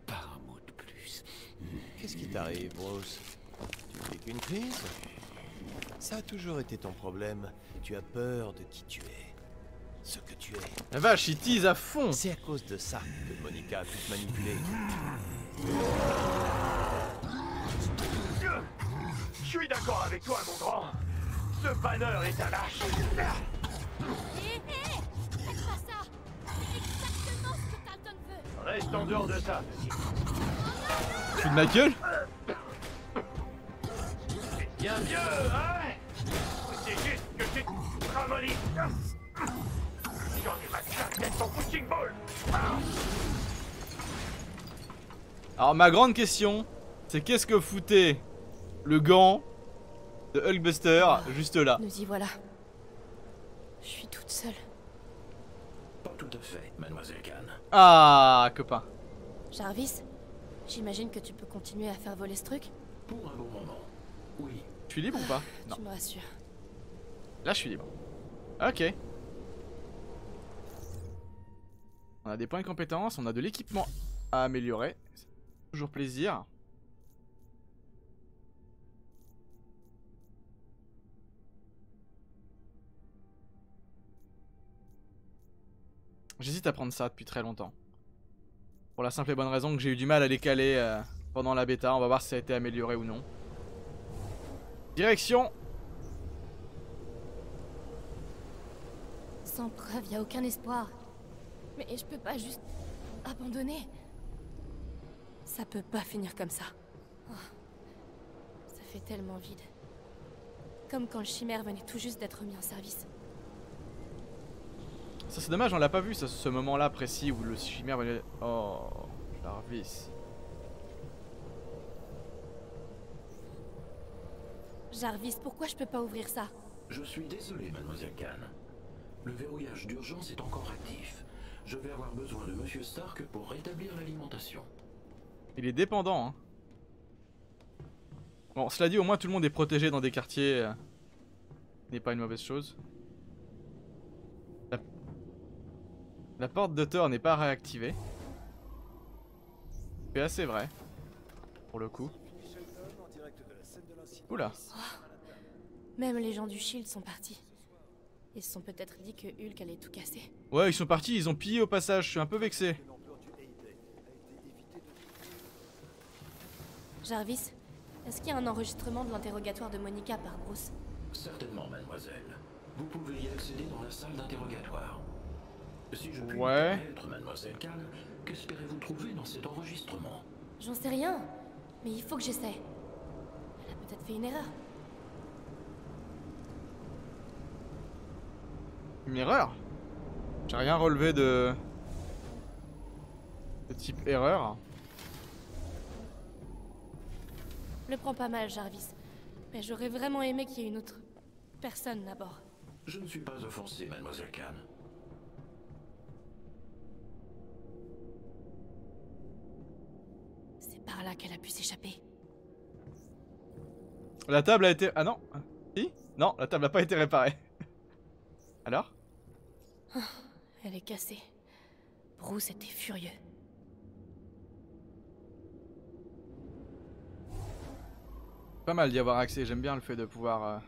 Pas un mot de plus. Qu'est-ce qui t'arrive, Bruce? Tu fais qu'une crise? Ça a toujours été ton problème. Tu as peur de qui tu es. Ce que tu es. La vache, il tease à fond. C'est à cause de ça que Monica a pu te manipuler. Je suis d'accord avec toi, mon grand. Ce banneur est un lâche. Hé hé exactement ce que Carlton veut Reste en dehors de ça. Tu de ma gueule Bien mieux, hein C'est juste que tu te ramollis. J'en ai ma d'être ton punching ball. Alors ma grande question, c'est qu'est-ce que foutait le gant de Hulkbuster juste là Nous y voilà. Je suis toute seule. Tout à fait, mademoiselle Khan. Ah, copain. Jarvis, j'imagine que tu peux continuer à faire voler ce truc Pour un bon moment. Oui. Je suis libre ou pas? Non. Tu me rassures. Là, je suis libre. Ok. On a des points de compétence, on a de l'équipement à améliorer. Toujours plaisir. J'hésite à prendre ça depuis très longtemps. Pour la simple et bonne raison que j'ai eu du mal à les caler euh, pendant la bêta. On va voir si ça a été amélioré ou non. Direction Sans preuve, y a aucun espoir. Mais je peux pas juste abandonner. Ça peut pas finir comme ça. Oh. Ça fait tellement vide. Comme quand le chimère venait tout juste d'être mis en service. Ça c'est dommage, on l'a pas vu ça, ce moment-là précis où le chimère venait... Oh, Jarvis. Jarvis, pourquoi je peux pas ouvrir ça? Je suis désolé, mademoiselle Khan. Le verrouillage d'urgence est encore actif. Je vais avoir besoin de Monsieur Stark pour rétablir l'alimentation. Il est dépendant, hein. Bon, cela dit, au moins tout le monde est protégé dans des quartiers. euh, N'est pas une mauvaise chose. La, porte de Thor n'est pas réactivée. C'est assez vrai. Pour le coup. Oula. Même les gens du Shield sont partis. Ils se sont peut-être dit que Hulk allait tout casser. Ouais, ils sont partis, ils ont pillé au passage, je suis un peu vexé. Jarvis, est-ce qu'il y a un enregistrement de l'interrogatoire de Monica par Bruce? Certainement, mademoiselle. Vous pouvez y accéder dans la salle d'interrogatoire. Si je puis Ouais. permettre, mademoiselle Khan, qu'espérez-vous trouver dans cet enregistrement? J'en sais rien, mais il faut que j'essaie. Elle a peut-être fait une erreur. Une erreur? J'ai rien relevé de... de type erreur. Le prends pas mal, Jarvis. Mais j'aurais vraiment aimé qu'il y ait une autre personne à bord. Je ne suis pas offensé, mademoiselle Khan. Par là qu'elle a pu s'échapper. La table a été... Ah non Si? Non, la table a pas été réparée. Alors? Ah, Elle est cassée. Bruce était furieux. Pas mal d'y avoir accès, j'aime bien le fait de pouvoir... euh,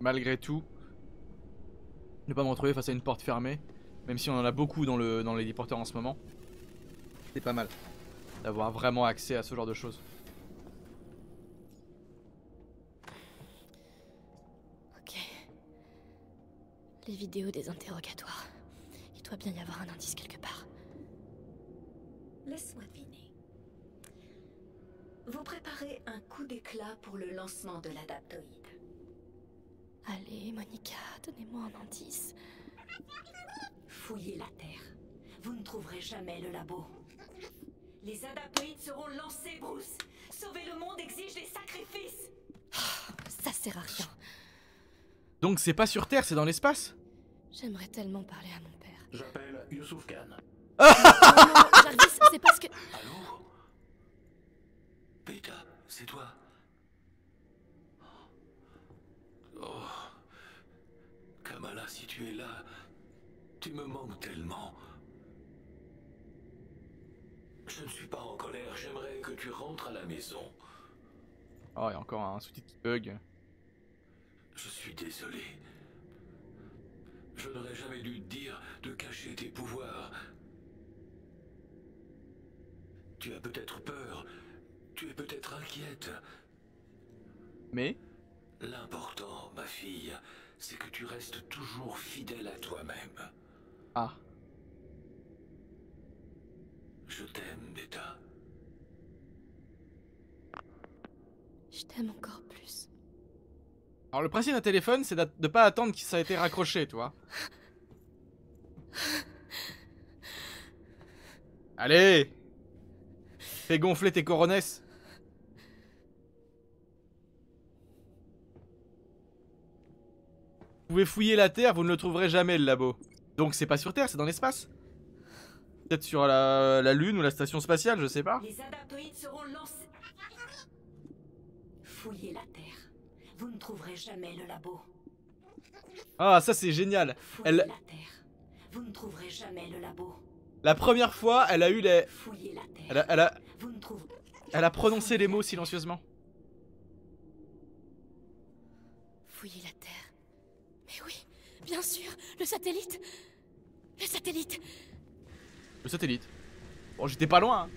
Malgré tout... Ne pas me retrouver face à une porte fermée. Même si on en a beaucoup dans, le, dans les déporteurs en ce moment. C'est pas mal. D'avoir vraiment accès à ce genre de choses. Ok. Les vidéos des interrogatoires. Il doit bien y avoir un indice quelque part. Laisse-moi deviner. Vous préparez un coup d'éclat pour le lancement de l'adaptoïde. Allez, Monica, donnez-moi un indice. Fouillez la Terre. Vous ne trouverez jamais le labo. Les adaptoïdes seront lancés, Bruce. Sauver le monde exige des sacrifices. Ça sert à rien. Donc c'est pas sur Terre, c'est dans l'espace? J'aimerais tellement parler à mon père. J'appelle Youssouf Khan. non, non, Jarvis, c'est parce que... Allô? Beta, c'est toi? Oh. Kamala, si tu es là, tu me manques tellement. Je ne suis pas en colère, j'aimerais que tu rentres à la maison. Oh, il y a encore un sous-titre qui bug. Je suis désolé. Je n'aurais jamais dû te dire de cacher tes pouvoirs. Tu as peut-être peur, tu es peut-être inquiète. Mais? L'important, ma fille, c'est que tu restes toujours fidèle à toi-même. Ah. Je t'aime, Beta. Je t'aime encore plus. Alors le principe d'un téléphone, c'est de pas attendre que ça ait été raccroché, tu vois. Allez Fais gonfler tes coronesses. Vous pouvez fouiller la Terre, vous ne le trouverez jamais le labo. Donc c'est pas sur Terre, c'est dans l'espace. Peut-être sur la, la Lune ou la station spatiale, je sais pas. Les adaptoïdes seront lancés. Fouillez la Terre. Vous ne trouverez jamais le labo. Ah, ça c'est génial. Fouillez Elle, la Terre. Vous ne trouverez jamais le labo. la première fois, elle a eu les... Fouillez la Terre. Elle a, elle a, Vous ne trouverez... elle a prononcé les mots silencieusement. Fouiller la Terre. Mais oui, bien sûr, le satellite. Le satellite. Le satellite. Bon, j'étais pas loin. hein.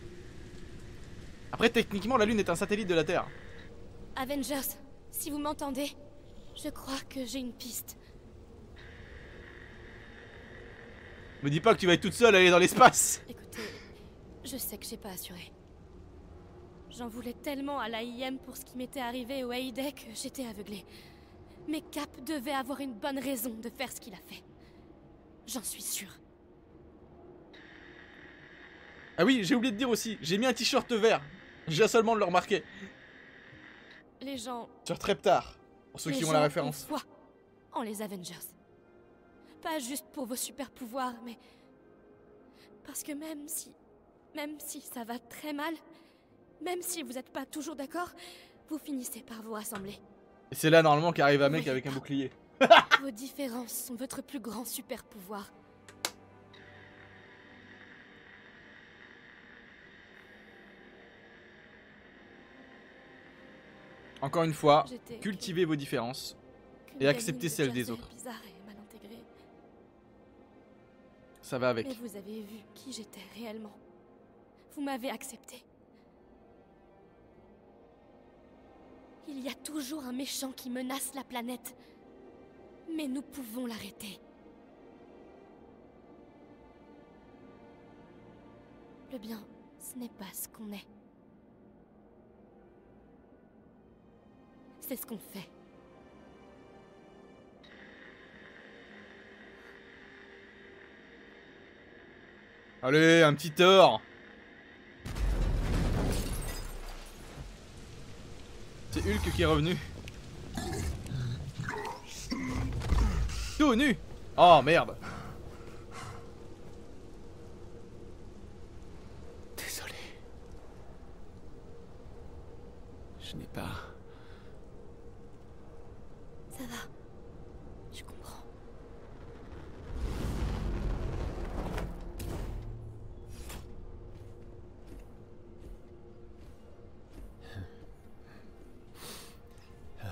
Après, techniquement, la Lune est un satellite de la Terre. Avengers, si vous m'entendez, je crois que j'ai une piste. Me dis pas que tu vas être toute seule à aller dans l'espace. Écoutez, je sais que j'ai pas assuré. J'en voulais tellement à l'AIM pour ce qui m'était arrivé au Hayday que j'étais aveuglée. Mais Cap devait avoir une bonne raison de faire ce qu'il a fait. J'en suis sûre. Ah oui, j'ai oublié de dire aussi, j'ai mis un t-shirt vert. Je viens seulement de le remarquer. Les gens. Sur Treptar, pour ceux les qui ont la référence. foi en les Avengers. Pas juste pour vos super pouvoirs, mais. Parce que même si. Même si ça va très mal, même si vous n'êtes pas toujours d'accord, vous finissez par vous rassembler. Et c'est là normalement qu'arrive un mec avec un bouclier. Vos différences sont votre plus grand super pouvoir. Encore une fois, cultivez vos différences et acceptez celles des autres. Ça va avec. Mais vous avez vu qui j'étais réellement. Vous m'avez accepté. Il y a toujours un méchant qui menace la planète. Mais nous pouvons l'arrêter. Le bien, ce n'est pas ce qu'on est. C'est ce qu'on fait. Allez, un petit tort C'est Hulk qui est revenu. Tout nu Oh merde Désolé. Je n'ai pas. Ça va. Je comprends. Euh,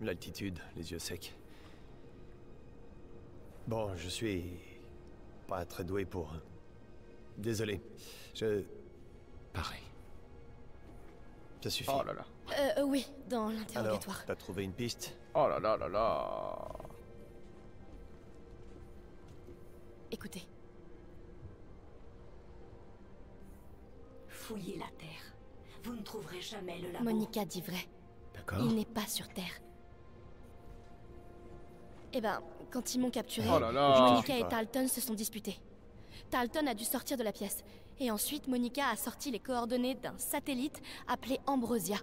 L'altitude, les yeux secs. Bon, je suis pas très doué pour. Désolé. Je. Pareil. Ça suffit. Oh là là. Euh, euh, oui, dans Alors, l'interrogatoire. t'as trouvé une piste? Oh là là là là Écoutez, Fouillez la Terre. Vous ne trouverez jamais le labo. Monica dit vrai. D'accord. Il n'est pas sur Terre. Eh ben, quand ils m'ont capturé, Oh là là. Monica et. Tarleton se sont disputés. Tarleton a dû sortir de la pièce. Et ensuite, Monica a sorti les coordonnées d'un satellite appelé Ambrosia.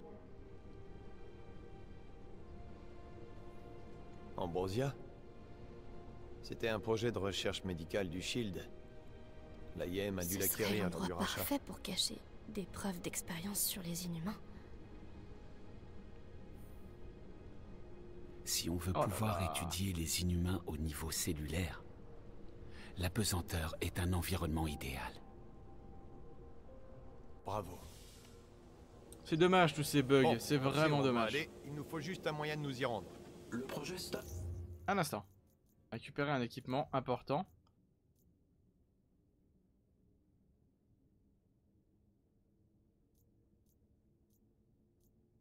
Ambrosia? C'était un projet de recherche médicale du Shield. L'IM a dû l'acquérir lors du rachat. parfait pour cacher des preuves d'expérience sur les inhumains. Si on veut Oh pouvoir là. étudier les inhumains au niveau cellulaire, la pesanteur est un environnement idéal. Bravo. C'est dommage tous ces bugs, Bon, c'est vraiment dommage. aller, Il nous faut juste un moyen de nous y rendre. Le projet Sta- Un instant. Récupérer un équipement important.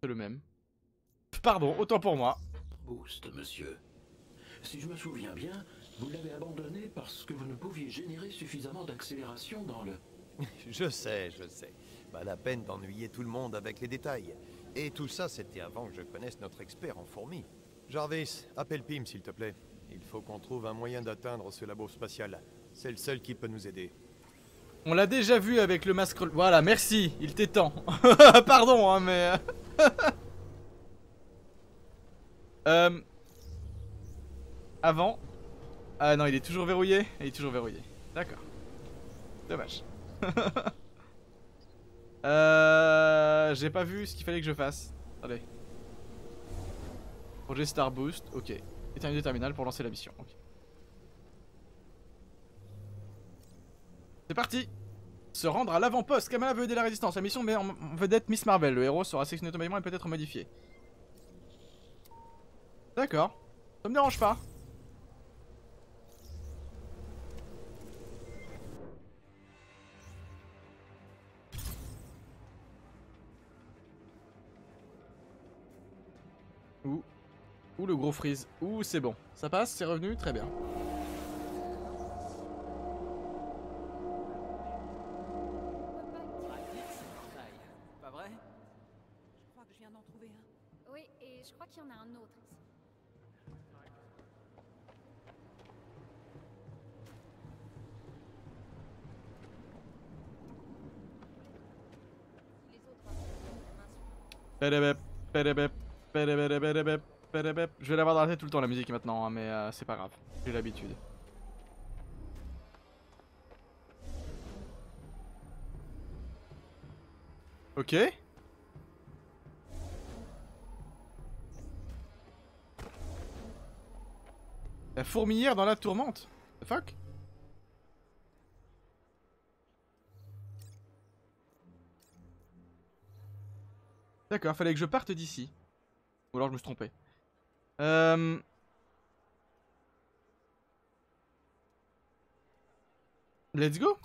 C'est le même. Pardon, autant pour moi. Boost, monsieur. Si je me souviens bien, vous l'avez abandonné parce que vous ne pouviez générer suffisamment d'accélération dans le... Je sais, je sais. Pas la peine d'ennuyer tout le monde avec les détails. Et tout ça, c'était avant que je connaisse notre expert en fourmis. Jarvis, appelle Pim, s'il te plaît. Il faut qu'on trouve un moyen d'atteindre ce labo spatial. C'est le seul qui peut nous aider. On l'a déjà vu avec le masque. Voilà, merci, il temps. Pardon, hein, mais. euh... Avant. Ah non, il est toujours verrouillé Il est toujours verrouillé. D'accord. Dommage. euh... J'ai pas vu ce qu'il fallait que je fasse. Attendez. Projet Star Boost, ok. Éternuer terminal pour lancer la mission. C'est parti Se rendre à l'avant-poste. Kamala veut aider la résistance. La mission met en vedette Miss Marvel. Le héros sera sélectionné automatiquement et peut être modifié. D'accord. Ça me dérange pas. Ouh. Ouh le gros freeze. Ouh c'est bon. Ça passe, c'est revenu, très bien. Pas vrai? Je crois que je viens d'en trouver un. Oui, et je crois qu'il y en a un autre ici. Je vais l'avoir dans la tête tout le temps la musique maintenant, hein, mais euh, c'est pas grave. J'ai l'habitude. Ok. La fourmilière dans la tourmente. The fuck? D'accord, fallait que je parte d'ici. Ou alors je me suis trompé. Euh... Let's go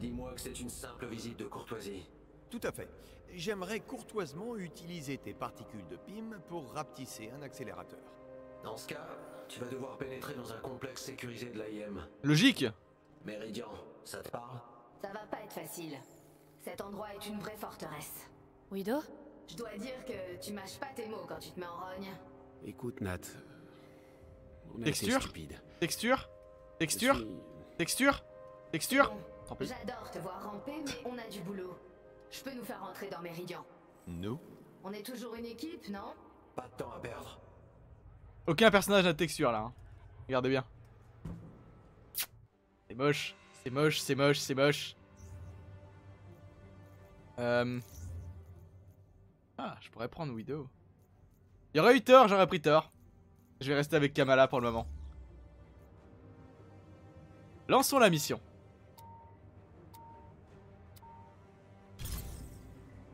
Dis-moi que c'est une simple visite de courtoisie. Tout à fait. J'aimerais courtoisement utiliser tes particules de PIM pour rapetisser un accélérateur. Dans ce cas, tu vas devoir pénétrer dans un complexe sécurisé de l'AIM. Logique Méridian, ça te parle? Ça va pas être facile. Cet endroit est une vraie forteresse. Widow Je dois dire que tu mâches pas tes mots quand tu te mets en rogne. Écoute, Nat. On a été Texture? stupide. Texture? Texture? Texture? Texture? J'adore te voir ramper, mais on a du boulot. Je peux nous faire rentrer dans Méridian. Nous? On est toujours une équipe, non? Pas de temps à perdre. Aucun personnage n'a de texture là. hein. Regardez bien. C'est moche. C'est moche, c'est moche, c'est moche. Euh... Ah, je pourrais prendre Widow. Il y aurait eu tort, j'aurais pris tort. Je vais rester avec Kamala pour le moment. Lançons la mission.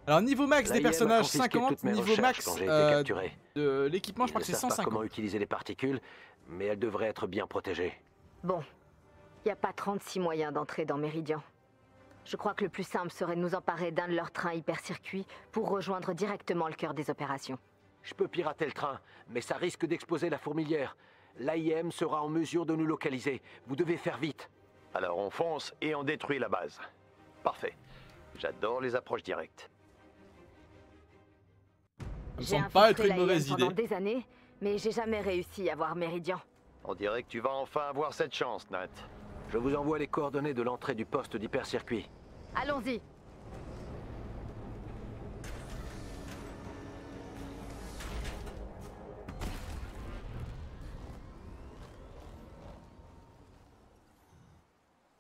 Alors niveau max des personnages confisqué 50, toutes mes niveau max euh, capturé. de l'équipement je crois que c'est savent pas 150. comment utiliser les particules, mais elles devraient être bien protégées. Bon. Y a pas 36 moyens d'entrer dans Méridian. Je crois que le plus simple serait de nous emparer d'un de leurs trains hypercircuits pour rejoindre directement le cœur des opérations. Je peux pirater le train, mais ça risque d'exposer la fourmilière. L'AIM sera en mesure de nous localiser. Vous devez faire vite. Alors on fonce et on détruit la base. Parfait. J'adore les approches directes. Ça me semble pas être une mauvaise l'AIM pendant idée. des années, mais j'ai jamais réussi à voir Méridian. On dirait que tu vas enfin avoir cette chance, Nat. Je vous envoie les coordonnées de l'entrée du poste d'hypercircuit. Allons-y.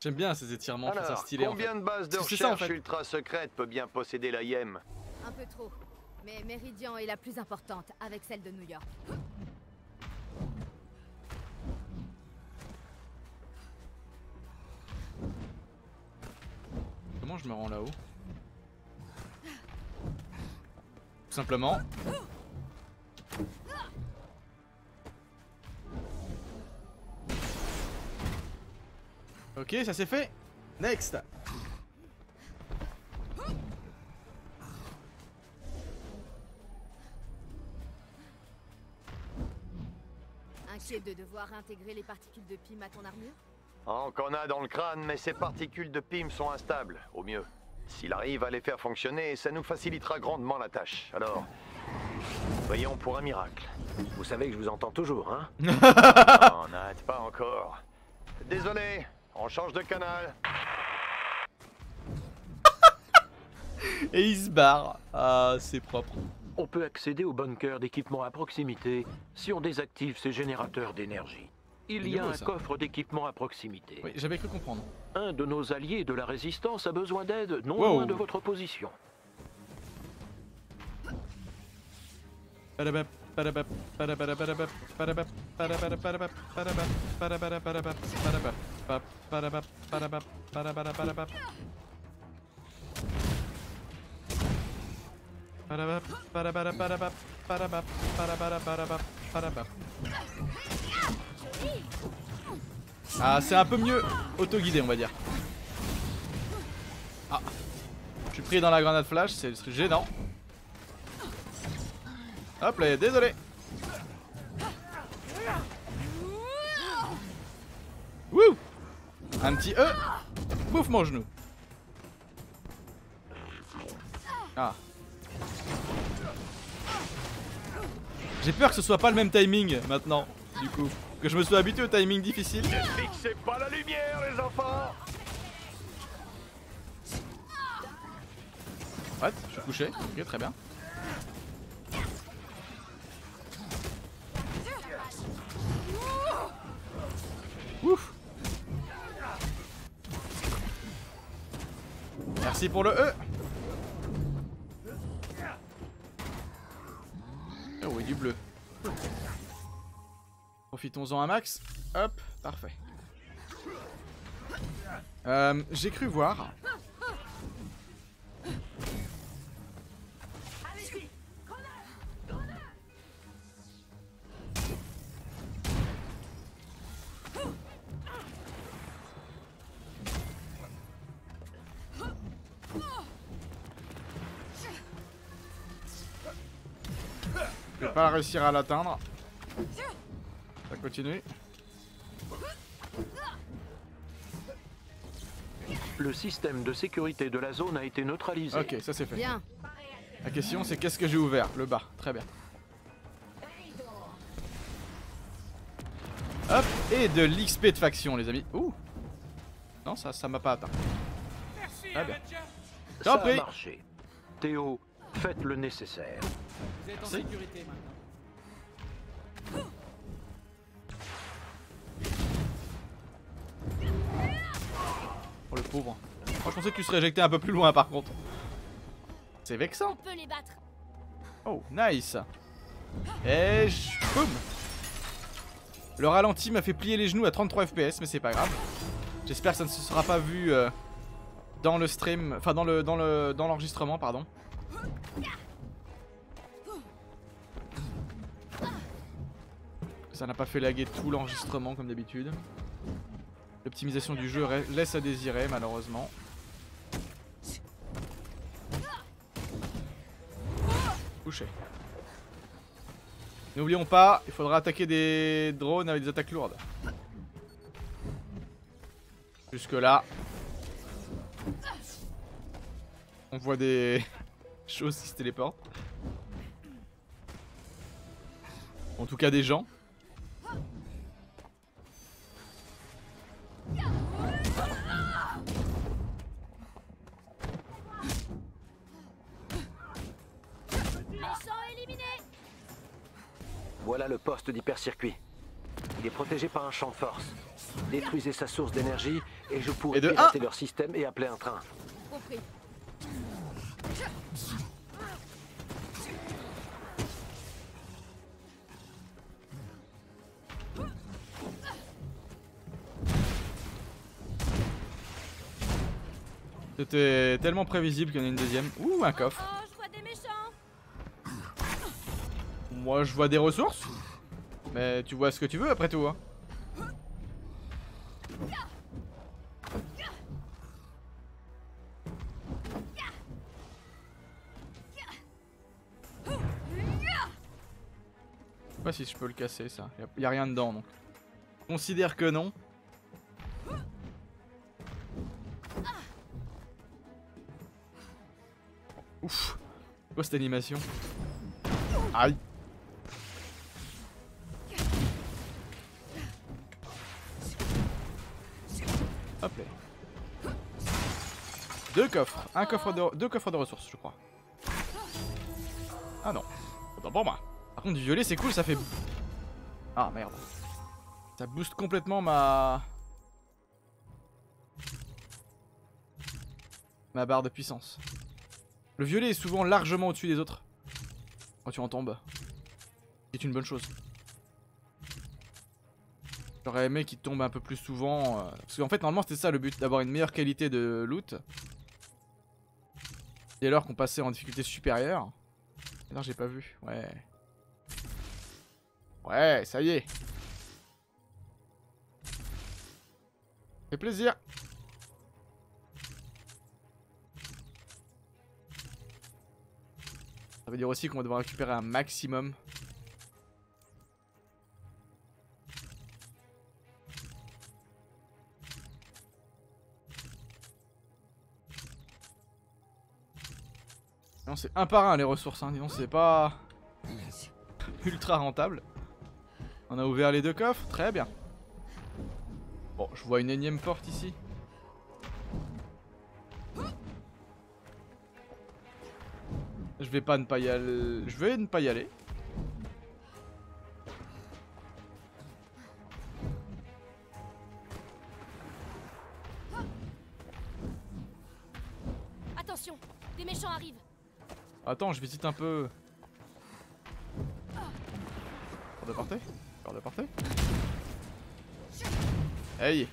J'aime bien ces étirements, trouve ça Alors, stylé en combien fait. de bases de en recherche fait. ultra secrètes peut bien posséder l'AIM Un peu trop. Mais Méridian est la plus importante, avec celle de New York. Je me rends là-haut Tout simplement. Ok, ça c'est fait. Next. Inquiet de devoir intégrer les particules de PIM à ton armure On qu'en a dans le crâne, mais ces particules de PIM sont instables, au mieux. S'il arrive à les faire fonctionner, ça nous facilitera grandement la tâche. Alors, voyons pour un miracle. Vous savez que je vous entends toujours, hein non, Nat, pas encore. Désolé, on change de canal. Et il se barre. Ah, c'est propre. On peut accéder au bunker d'équipement à proximité si on désactive ces générateurs d'énergie. Il y a un coffre d'équipement à proximité. Oui, j'avais cru comprendre. Un de nos alliés de la résistance a besoin d'aide non Wow. loin de votre position. Ah, c'est un peu mieux auto-guidé, on va dire. Ah, je suis pris dans la grenade flash, c'est gênant. Hop là, désolé. Wouh Un petit E. Bouffe mon genou. Ah. J'ai peur que ce soit pas le même timing maintenant, du coup. Que je me sois habitué au timing difficile. Fixez pas la lumière, les enfants What Je suis couché. Ok, très bien. Ouf Merci pour le E Oh oui, du bleu. Profitons-en un max. Hop, parfait. Euh, J'ai cru voir. Je vais pas réussir à l'atteindre. Ça continue. Le système de sécurité de la zone a été neutralisé. Ok, ça c'est fait. Bien. La question c'est qu'est-ce que j'ai ouvert? Le bas, très bien. Hop, et de l'XP de faction les amis. Ouh Non, ça ça m'a pas atteint. Très bien. Ça J'en a prie. marché. Théo, faites le nécessaire. Vous êtes en Merci. sécurité maintenant. Oh le pauvre. Moi je pensais que tu serais éjecté un peu plus loin par contre. C'est vexant. On peut les battre. Oh, nice. Et je... Boum. Le ralenti m'a fait plier les genoux à 33 FPS, mais c'est pas grave. J'espère que ça ne se sera pas vu euh, dans le stream, enfin dans le dans le dans l'enregistrement, pardon. Ça n'a pas fait laguer tout l'enregistrement comme d'habitude. L'optimisation du jeu laisse à désirer malheureusement. Couché. N'oublions pas, il faudra attaquer des drones avec des attaques lourdes. Jusque là. On voit des choses qui se téléportent. En tout cas des gens. Voilà le poste d'hypercircuit. Il est protégé par un champ de force. Détruisez sa source d'énergie et je pourrai Et de pirater un. leur système et appeler un train. Compris. C'était tellement prévisible qu'il y en a une deuxième. Ouh, un coffre. Oh, je vois des méchants. Moi, je vois des ressources. Mais tu vois ce que tu veux après tout. Hein. Je sais pas si je peux le casser ça. Y a, y a rien dedans donc. Considère que non. Ouf. Quoi cette animation Aïe. Hop là. Deux coffres. Un coffre de, deux coffres de ressources, je crois. Ah non. Autant pour moi. Par contre, du violet, c'est cool, ça fait. Ah merde. Ça booste complètement ma. Ma barre de puissance. Le violet est souvent largement au-dessus des autres. Quand tu en tombes. C'est une bonne chose. J'aurais aimé qu'il tombe un peu plus souvent. euh, Parce qu'en fait, normalement, c'était ça le but, d'avoir une meilleure qualité de loot. Dès lors qu'on passait en difficulté supérieure. Et non, j'ai pas vu. Ouais. Ouais, ça y est. Fait plaisir. Ça veut dire aussi qu'on va devoir récupérer un maximum. C'est un par un les ressources, hein. Disons, c'est pas ultra rentable. On a ouvert les deux coffres, très bien. Bon, je vois une énième porte ici. Je vais pas ne pas y aller. Je vais ne pas y aller. attends, je visite un peu. Faire de parté Faire de Hey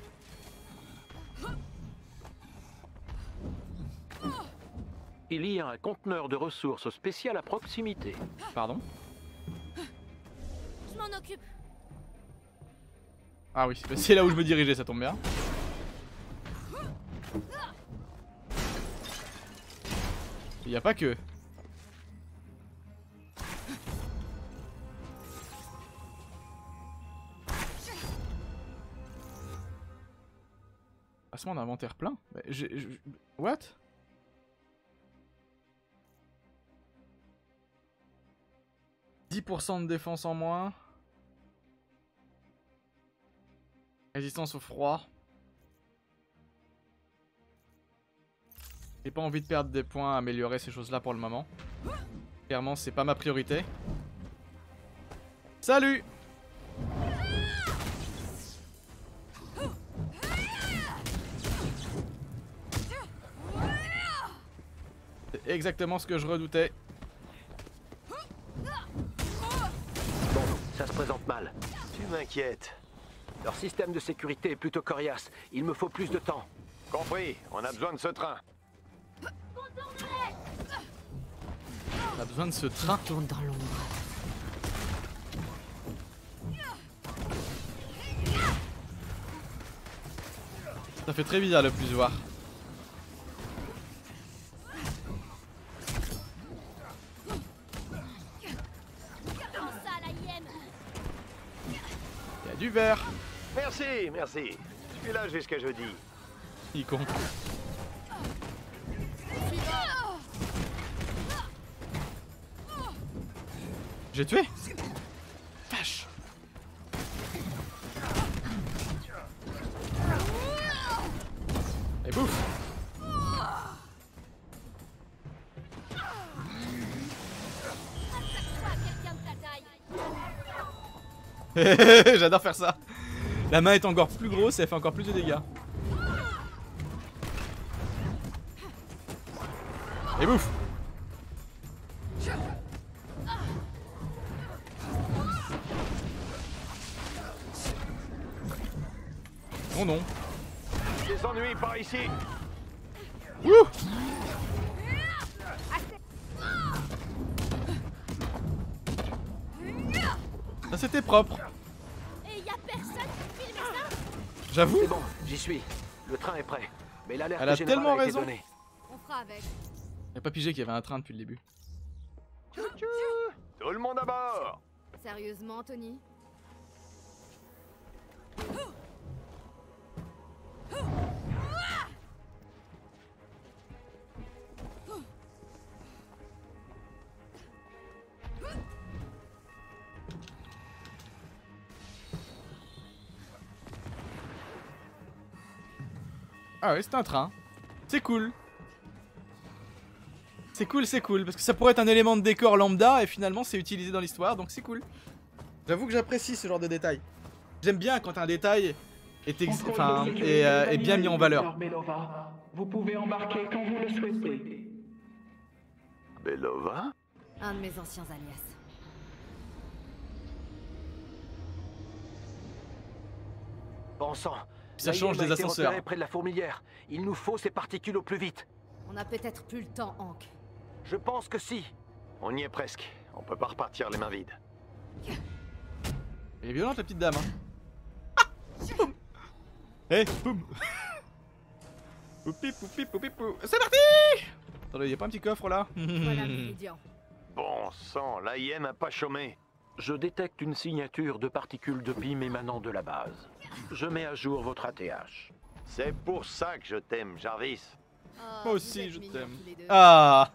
Il y a un conteneur de ressources spéciales à proximité. Pardon? Je m'en occupe. Ah oui, c'est là où je me dirigeais, ça tombe bien. Il n'y a pas que. Passe-moi un inventaire plein Bah, j'ai- j'ai- What « 10% de défense en moins. Résistance au froid. J'ai pas envie de perdre des points à améliorer ces choses-là pour le moment. Clairement, c'est pas ma priorité. Salut exactement ce que je redoutais. Bon, ça se présente mal. Tu m'inquiètes. Leur système de sécurité est plutôt coriace. Il me faut plus de temps. Compris, on a besoin de ce train. On a besoin de ce train. Tourne dans l'ombre. Ça fait très bizarre le plus voir. Du verre. Merci, merci. Je suis là jusqu'à jeudi. Il con. J'ai tué Vache Et bouffe J'adore faire ça La main est encore plus grosse et elle fait encore plus de dégâts. Et bouffe Oh non Des ennuis par ici. Wouh Ça c'était propre Et y a personne qui filme ça J'avoue C'est bon, j'y suis. Le train est prêt. Mais l'alerte Elle a tellement raison. On fera avec. J'ai pas pigé qu'il y avait un train depuis le début. Tout le monde à bord. Sérieusement, Tony Ah ouais, c'est un train. C'est cool. C'est cool, c'est cool, parce que ça pourrait être un élément de décor lambda et finalement c'est utilisé dans l'histoire, donc c'est cool. J'avoue que j'apprécie ce genre de détails. J'aime bien quand un détail est, ex- enfin, est, euh, est bien mis en valeur. Belova. Vous pouvez embarquer quand vous le souhaitez. Belova Un de mes anciens alias. Bon sang. Ça change a des ascenseurs. près de la fourmilière. Il nous faut ces particules au plus vite. On a peut-être plus le temps, Hank. Je pense que si. On y est presque. On peut pas repartir les mains vides. Elle est violente la petite dame. Hein. Boum. Eh, boum. Poupi, poupi, poupi, pou. C'est parti Attendez, y'a pas un petit coffre là? Voilà. Bon sang, l'AIM a pas chômé. Je détecte une signature de particules de PIM émanant de la base. Je mets à jour votre ATH. C'est pour ça que je t'aime, Jarvis. Moi aussi je t'aime. Ah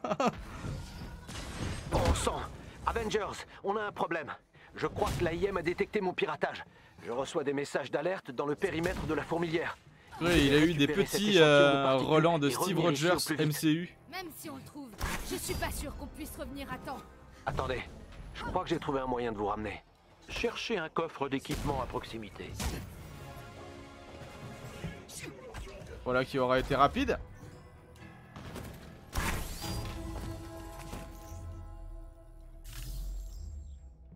Bon sang Avengers, on a un problème. Je crois que l'AIM a détecté mon piratage. Je reçois des messages d'alerte dans le périmètre de la fourmilière. Oui, il a eu des petits de euh, relents de Steve Rogers. MCU. Même si on le trouve, je suis pas sûre qu'on puisse revenir à temps. Attendez, je crois que j'ai trouvé un moyen de vous ramener. Cherchez un coffre d'équipement à proximité. Voilà qui aura été rapide.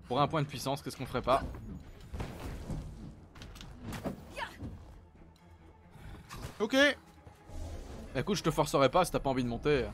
Pour un point de puissance, qu'est-ce qu'on ferait pas? Ok Écoute, je te forcerai pas si t'as pas envie de monter.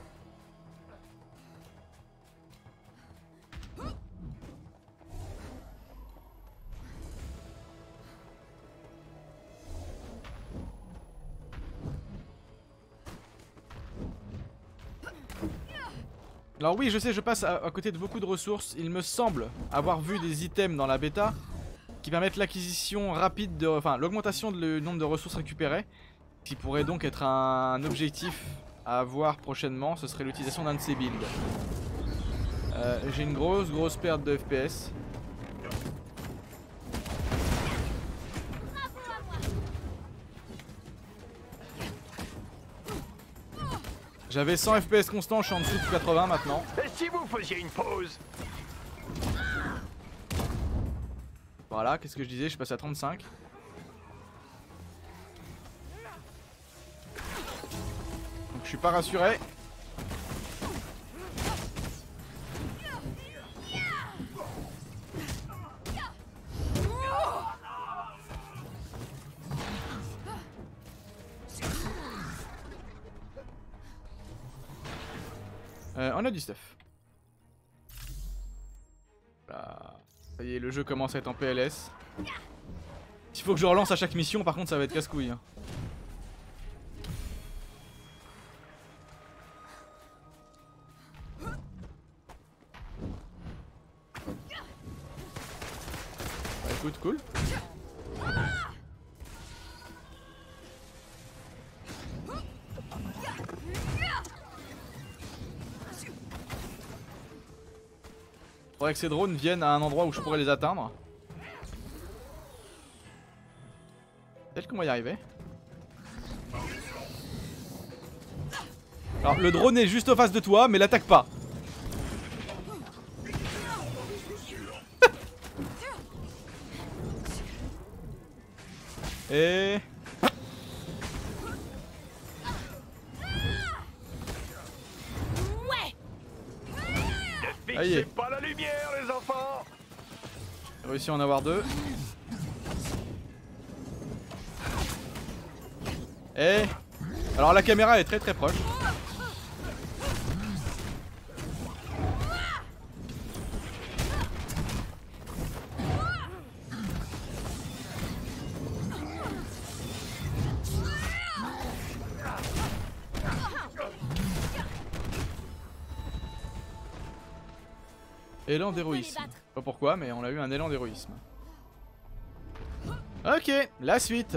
Alors oui, je sais, je passe à, côté de beaucoup de ressources. Il me semble avoir vu des items dans la bêta qui permettent l'acquisition rapide de... Enfin, l'augmentation du nombre de ressources récupérées. Qui pourrait donc être un objectif à avoir prochainement, ce serait l'utilisation d'un de ces builds. Euh, J'ai une grosse grosse perte de FPS. J'avais 100 FPS constant, je suis en dessous de 80 maintenant. Et si vous faisiez une pause Voilà, qu'est-ce que je disais Je suis passé à 35. Donc je suis pas rassuré. Euh, on a du stuff. Là. Ça y est, le jeu commence à être en PLS. S'il faut que je relance à chaque mission, par contre, ça va être casse-couille. hein. Bah, écoute, cool. Faudrait que ces drones viennent à un endroit où je pourrais les atteindre. Peut-être qu'on va y arriver. Alors le drone est juste en face de toi mais l'attaque pas. Et... Aïe. fixez pas la lumière, les enfants J'ai réussi à en avoir deux. Et... Alors la caméra est très très proche. Élan d'héroïsme. Pas pourquoi, mais on a eu un élan d'héroïsme. Ok, la suite.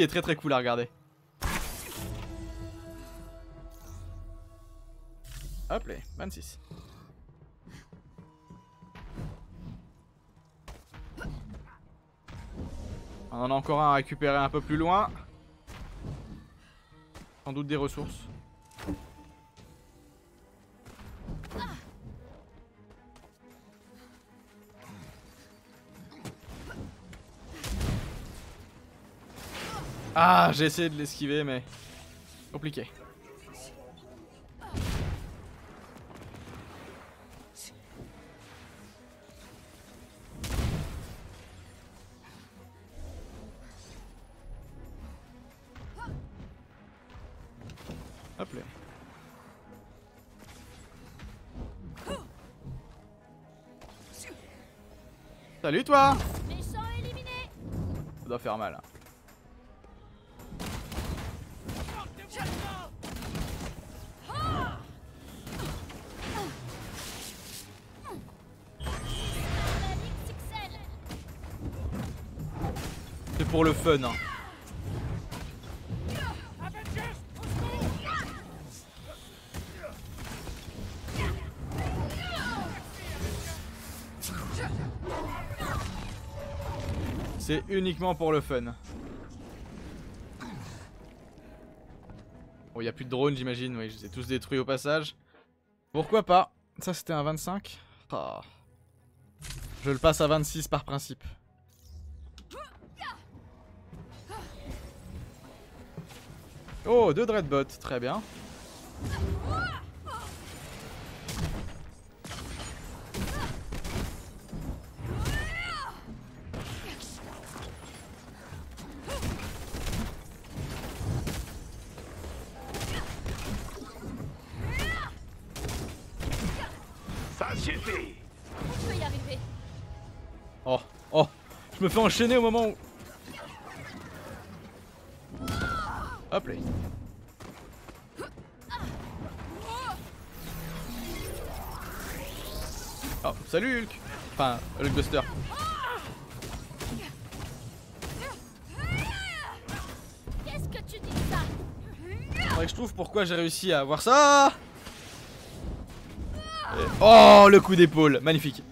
Est très très cool à regarder. Hop là, 26. On en a encore un à récupérer un peu plus loin. Sans doute des ressources. Ah, j'ai essayé de l'esquiver, mais compliqué. Hop là. Salut toi Ça doit faire mal. hein. Pour le fun. hein. C'est uniquement pour le fun. Bon, il a plus de drones, j'imagine. Oui, je les ai tous détruits au passage. Pourquoi pas? Ça, c'était un 25. Ah. Je le passe à 26 par principe. Oh, deux dreadbots, très bien. Ça suffit On y arriver. Oh, oh, je me fais enchaîner au moment où... Hop là. Oh, salut Hulk Enfin, Hulkbuster. Qu'est-ce que tu dis ça? Faudrait que je trouve pourquoi j'ai réussi à avoir ça Et- Oh, le coup d'épaule, magnifique.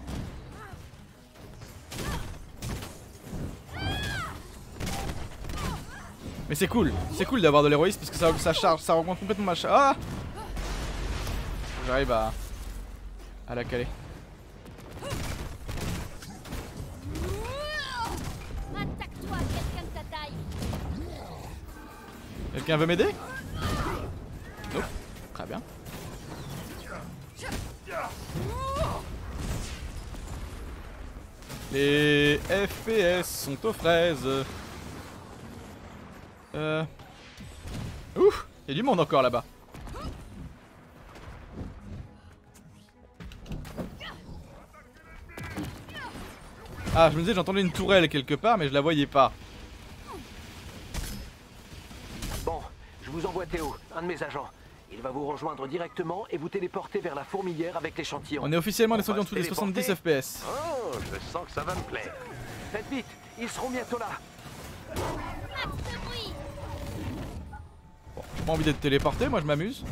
C'est cool, c'est cool d'avoir de l'héroïsme parce que ça, ça charge, ça augmente complètement ma charge. Ah J'arrive à, à la caler. Quelqu'un veut m'aider? Non. Très bien. Les FPS sont aux fraises. Euh. Ouh, il y a du monde encore là-bas. Ah, je me disais, j'entendais une tourelle quelque part, mais je la voyais pas. Bon, je vous envoie Théo, un de mes agents. Il va vous rejoindre directement et vous téléporter vers la fourmilière avec l'échantillon. On est officiellement descendu en dessous des 70 téléporter FPS. Oh, je sens que ça va me plaire. Faites vite, ils seront bientôt là. Pas envie d'être téléporté, moi je m'amuse.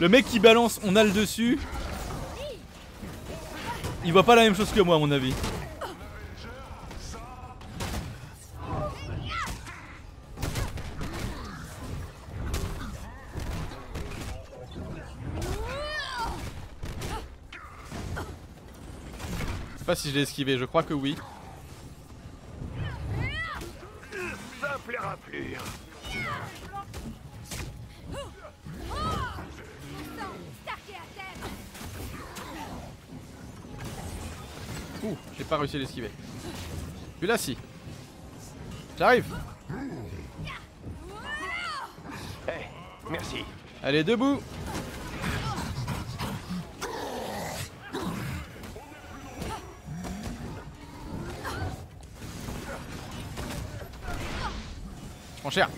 Le mec qui balance, on a le dessus. Il voit pas la même chose que moi à mon avis. Pas si je l'ai esquivé, je crois que oui. Ça plaira plus. Ouh, j'ai pas réussi à l'esquiver. Puis là si. J'arrive. Eh, merci. Allez, debout. Mon cher.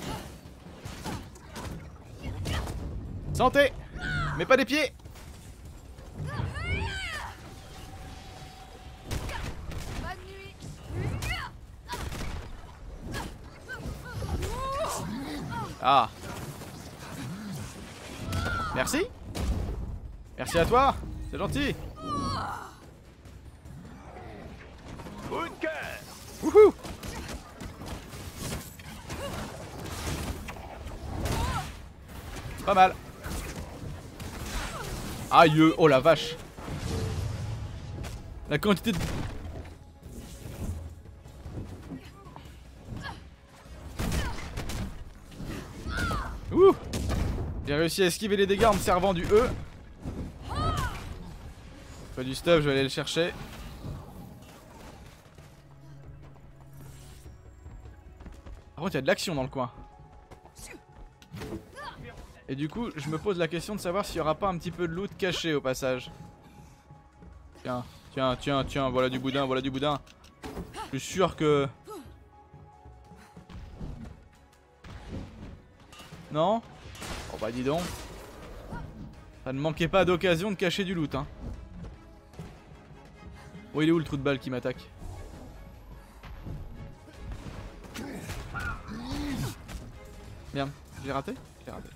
Santé Mais pas des pieds. Ah. Merci. Merci à toi C'est gentil Pas mal Aïe Oh la vache La quantité de... Ouh J'ai réussi à esquiver les dégâts en me servant du E. Pas du stuff, je vais aller le chercher. Par contre, il y a de l'action dans le coin. Et du coup, je me pose la question de savoir s'il y aura pas un petit peu de loot caché au passage. Tiens, tiens, tiens, tiens, voilà du boudin, voilà du boudin. Je suis sûr que... Non? Oh bah dis donc. Ça ne manquait pas d'occasion de cacher du loot, hein. Oh, il est où le trou de balle qui m'attaque? Merde, j'ai raté? J'ai raté.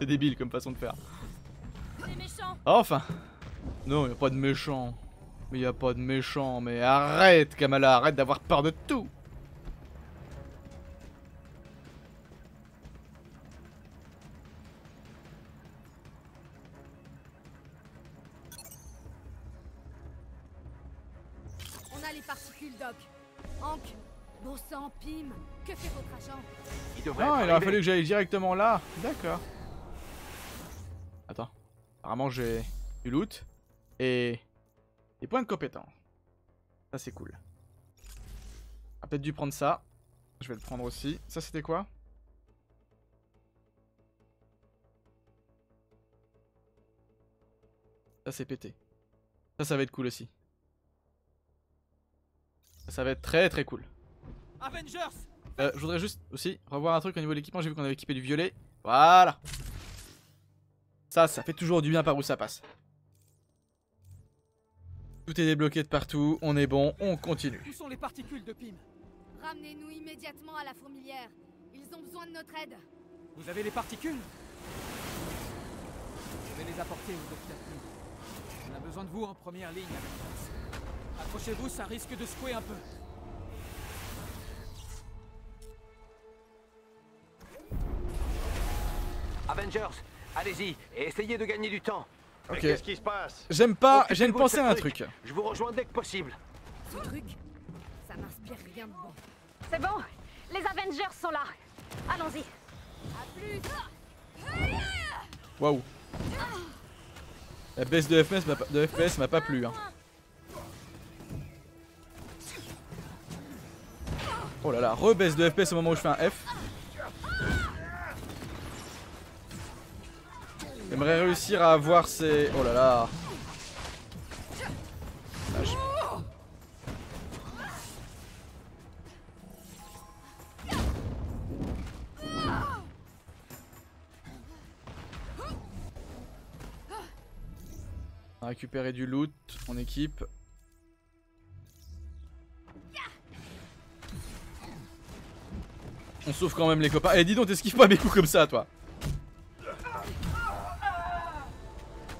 C'est débile comme façon de faire. Méchant. Enfin Non, y a pas de méchant. Mais y a pas de méchant, mais arrête Kamala, arrête d'avoir peur de tout On a les particules, Doc. Hank, bon sang, Pym, que fait votre agent? Il devrait Non, être il aurait fallu que j'aille directement là. D'accord. Apparemment, j'ai du loot. Et Des points de compétence. Ça c'est cool. On a peut-être dû prendre ça. Je vais le prendre aussi. Ça c'était quoi? Ça c'est pété. Ça ça va être cool aussi. Ça, ça va être très très cool. Avengers Euh, je voudrais juste aussi revoir un truc au niveau de l'équipement. J'ai vu qu'on avait équipé du violet. Voilà. Ça, ça fait toujours du bien par où ça passe. Tout est débloqué de partout. On est bon. On continue. Où sont les particules de Pym Ramenez-nous immédiatement à la fourmilière. Ils ont besoin de notre aide. Vous avez les particules Je vais les apporter au docteur Pym. On a besoin de vous en première ligne, Avengers. Accrochez-vous, ça risque de secouer un peu. Avengers, allez-y et essayez de gagner du temps. Ok. Qu'est-ce qui se passe J'aime pas. J'ai une pensée à un truc. Je vous rejoins dès que possible. Ce truc, ça m'inspire rien de bon. C'est bon, les Avengers sont là. Allons-y. À plus Waouh. La baisse de FPS m'a pas, de FPS m'a pas plu. Hein. Oh là là, rebaisse de FPS au moment où je fais un F. J'aimerais réussir à avoir ces... Oh là là. Lâche. On a récupéré du loot, on équipe. On sauve quand même les copains. Eh dis donc t'esquives pas mes coups comme ça toi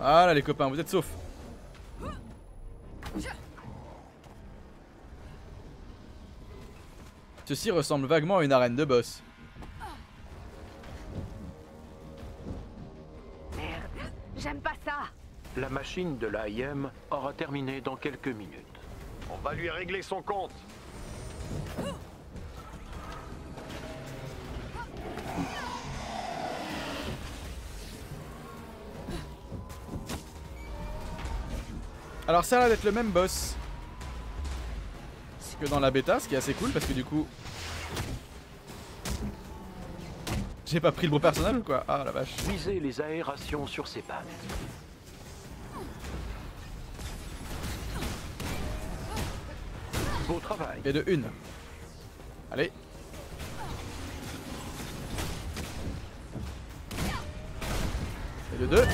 Voilà les copains, vous êtes saufs. Ceci ressemble vaguement à une arène de boss. Merde, j'aime pas ça. La machine de l'AIM aura terminé dans quelques minutes. On va lui régler son compte. Alors ça a l'air d'être le même boss que dans la bêta, ce qui est assez cool parce que du coup... J'ai pas pris le bon personnage ou quoi? Ah la vache. Visez les aérations sur ses pattes. Beau travail. Et de une. Allez. Et de deux.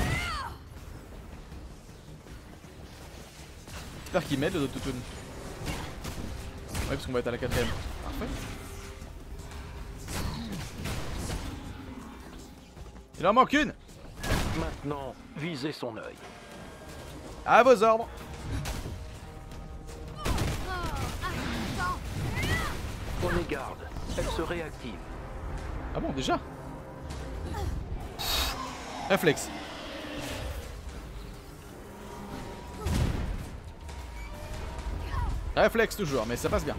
J'espère qu'il m'aide le Dototun. Ouais, parce qu'on va être à la quatrième. Parfait. Il en manque une Maintenant, visez son œil. À vos ordres Prenez garde, elle se réactive. Ah bon, déjà? Réflexe. Réflexe toujours, mais ça passe bien.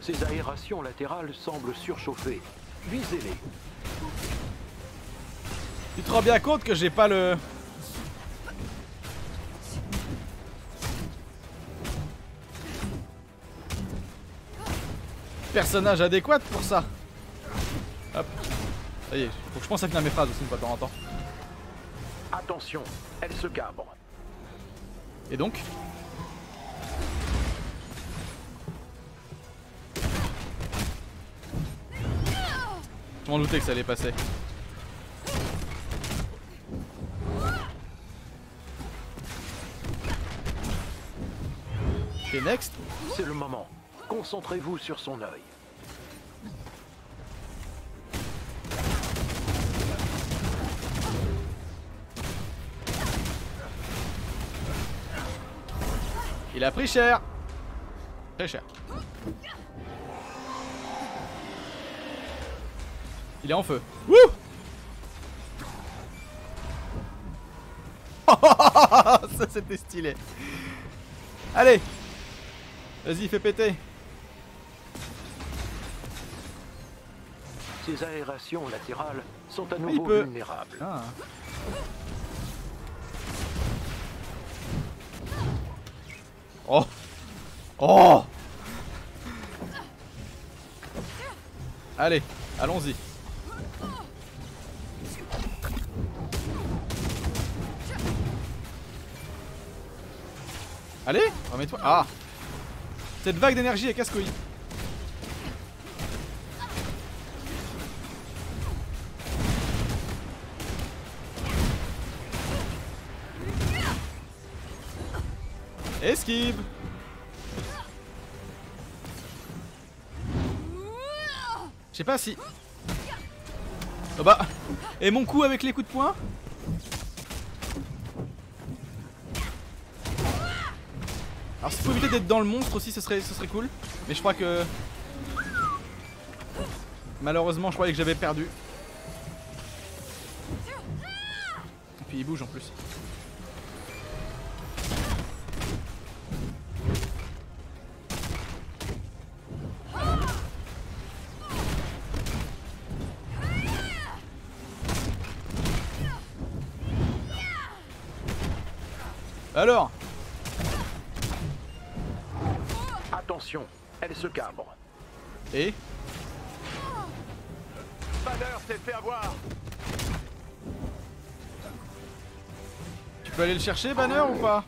Ces aérations latérales semblent surchauffer. Visez-les. Tu te rends bien compte que j'ai pas le... Personnage adéquat pour ça. Hop. Ça y est, faut que je pense à finir mes phrases aussi une fois de temps en temps. Attention, elle se cabre. Et donc Je m'en doutais que ça allait passer. Ok, next. C'est le moment. Concentrez-vous sur son œil. Il a pris cher. Très cher. Il est en feu. Wouh Ça c'était stylé. Allez Vas-y, fais péter. Ces aérations latérales sont à nouveau vulnérables. Ah. Oh Oh Allez, allons-y. Allez, remets-toi. Ah Cette vague d'énergie est casse-couille. Esquive Je sais pas si... Oh bah... Et mon coup avec les coups de poing Alors s'il faut éviter d'être dans le monstre aussi, ce serait, ce serait cool. Mais je crois que... Malheureusement, je croyais que j'avais perdu. Et puis il bouge en plus. Alors Attention, elle se cabre. Et Banner s'est fait avoir Tu peux aller le chercher, Banner, ou pas?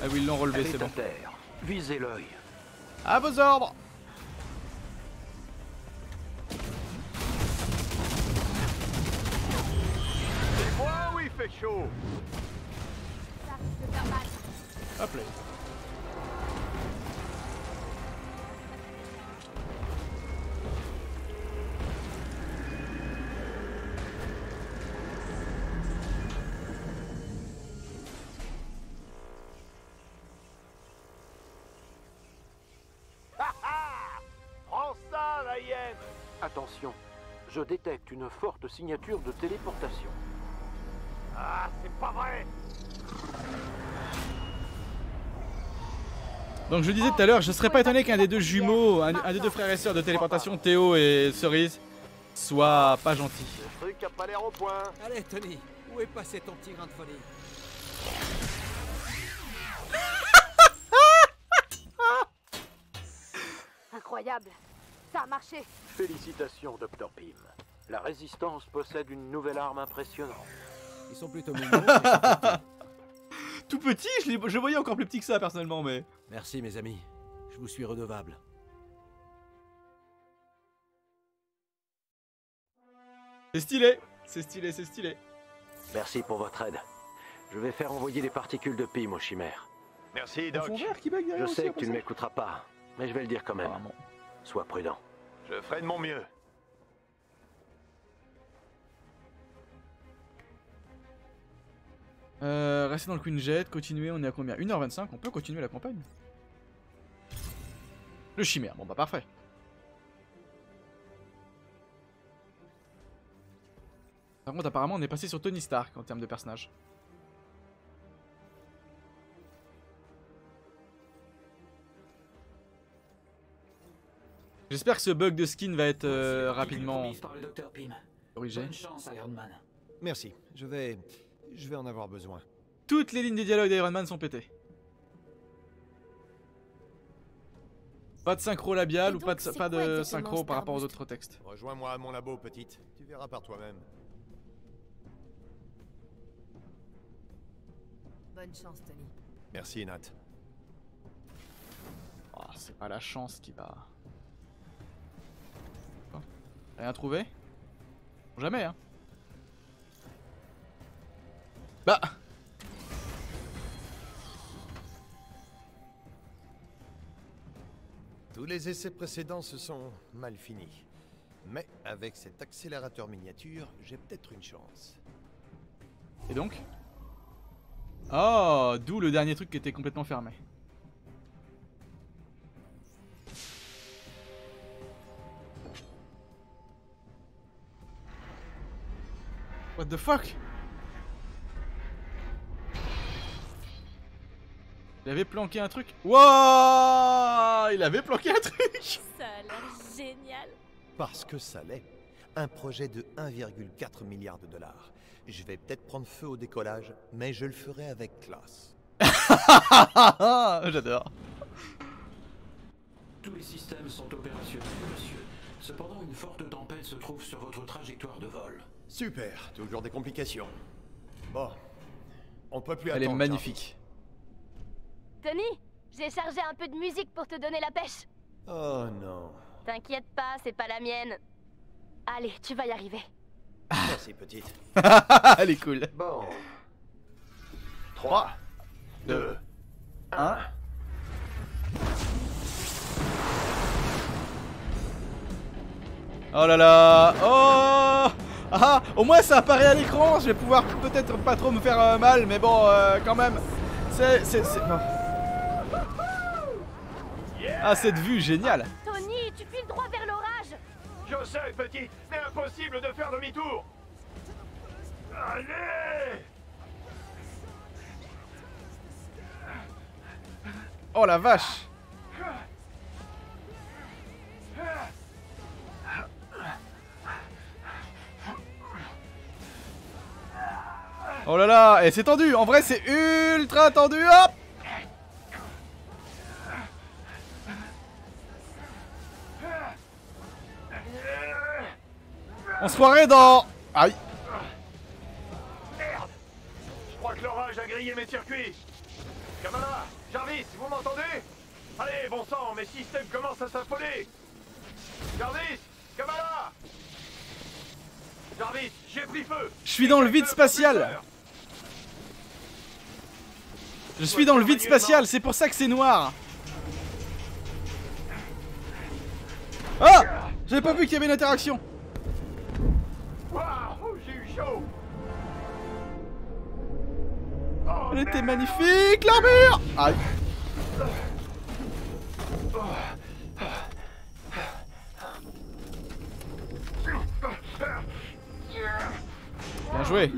Ah oui, ils l'ont relevé, c'est est bon. Visez l'œil. À vos ordres je détecte une forte signature de téléportation. Ah, c'est pas vrai Donc je disais tout à l'heure, je serais pas étonné qu'un des deux jumeaux, un, un des deux frères et sœurs de téléportation, Théo et Cerise, soit pas gentil. Le truc a pas l'air au point. Allez, Tony, où est passé ton petit grain de folie? Incroyable. Ça a marché. Félicitations, Dr. Pym. La résistance possède une nouvelle arme impressionnante. Ils sont plutôt Tout petit, je, l'ai- je le voyais encore plus petit que ça personnellement, mais... Merci, mes amis. Je vous suis redevable. C'est stylé, c'est stylé, c'est stylé. Merci pour votre aide. Je vais faire envoyer des particules de Pym aux chimères. Merci, Doc. Je sais que tu ne m'écouteras pas, mais je vais le dire quand même. Sois prudent. Je ferai de mon mieux. Euh, rester dans le Queen Jet, continuer, on est à combien? 1h25, on peut continuer la campagne? Le chimère, bon bah parfait. Par contre, apparemment, on est passé sur Tony Stark en termes de personnage. J'espère que ce bug de skin va être euh, rapidement corrigé. Bonne chance, Iron Man. Merci. Je vais. Je vais en avoir besoin. Toutes les lignes de dialogue d'Iron Man sont pétées. Pas de synchro labial ou pas de, pas de synchro par rapport aux autres textes. Rejoins-moi à mon labo, petite. Tu verras par toi-même. Bonne chance, Tony. Merci, Nat. Oh, c'est pas la chance qui va. Rien trouvé Jamais, hein. Bah Tous les essais précédents se sont mal finis. Mais avec cet accélérateur miniature, j'ai peut-être une chance. Et donc? Oh, d'où le dernier truc qui était complètement fermé. What the fuck? Il avait planqué un truc. Wouah Il avait planqué un truc Ça a l'air génial. Parce que ça l'est. Un projet de 1,4 milliard de dollars. Je vais peut-être prendre feu au décollage, mais je le ferai avec classe. J'adore. Tous les systèmes sont opérationnels, monsieur. Cependant, une forte tempête se trouve sur votre trajectoire de vol. Super, toujours des complications. Bon, on peut plus Elle est magnifique. Tony, j'ai chargé un peu de musique pour te donner la pêche. Oh non. T'inquiète pas, c'est pas la mienne. Allez, tu vas y arriver. Merci, petite. Elle est cool. Bon. 3, 2, 1. Oh là là Oh Ah Au moins ça apparaît à l'écran, je vais pouvoir peut-être pas trop me faire euh, mal, mais bon, euh, quand même. C'est... c'est... c'est- non. Ah, cette vue, géniale Tony, tu files droit vers l'orage. Je sais, petite, mais impossible de faire demi-tour Allez Oh la vache Oh là là Et c'est tendu En vrai, c'est ultra tendu Hop On se croirait dans... Aïe. Merde Je crois que l'orage a grillé mes circuits. Kamala Jarvis, vous m'entendez? Allez, bon sang, mes systèmes commencent à s'affoler. Jarvis Kamala! Jarvis, j'ai pris feu. Je suis dans le vide spatial Je suis dans le vide spatial, c'est pour ça que c'est noir. Ah J'avais pas vu qu'il y avait une interaction. Elle était magnifique, l'armure Aïe. Bien joué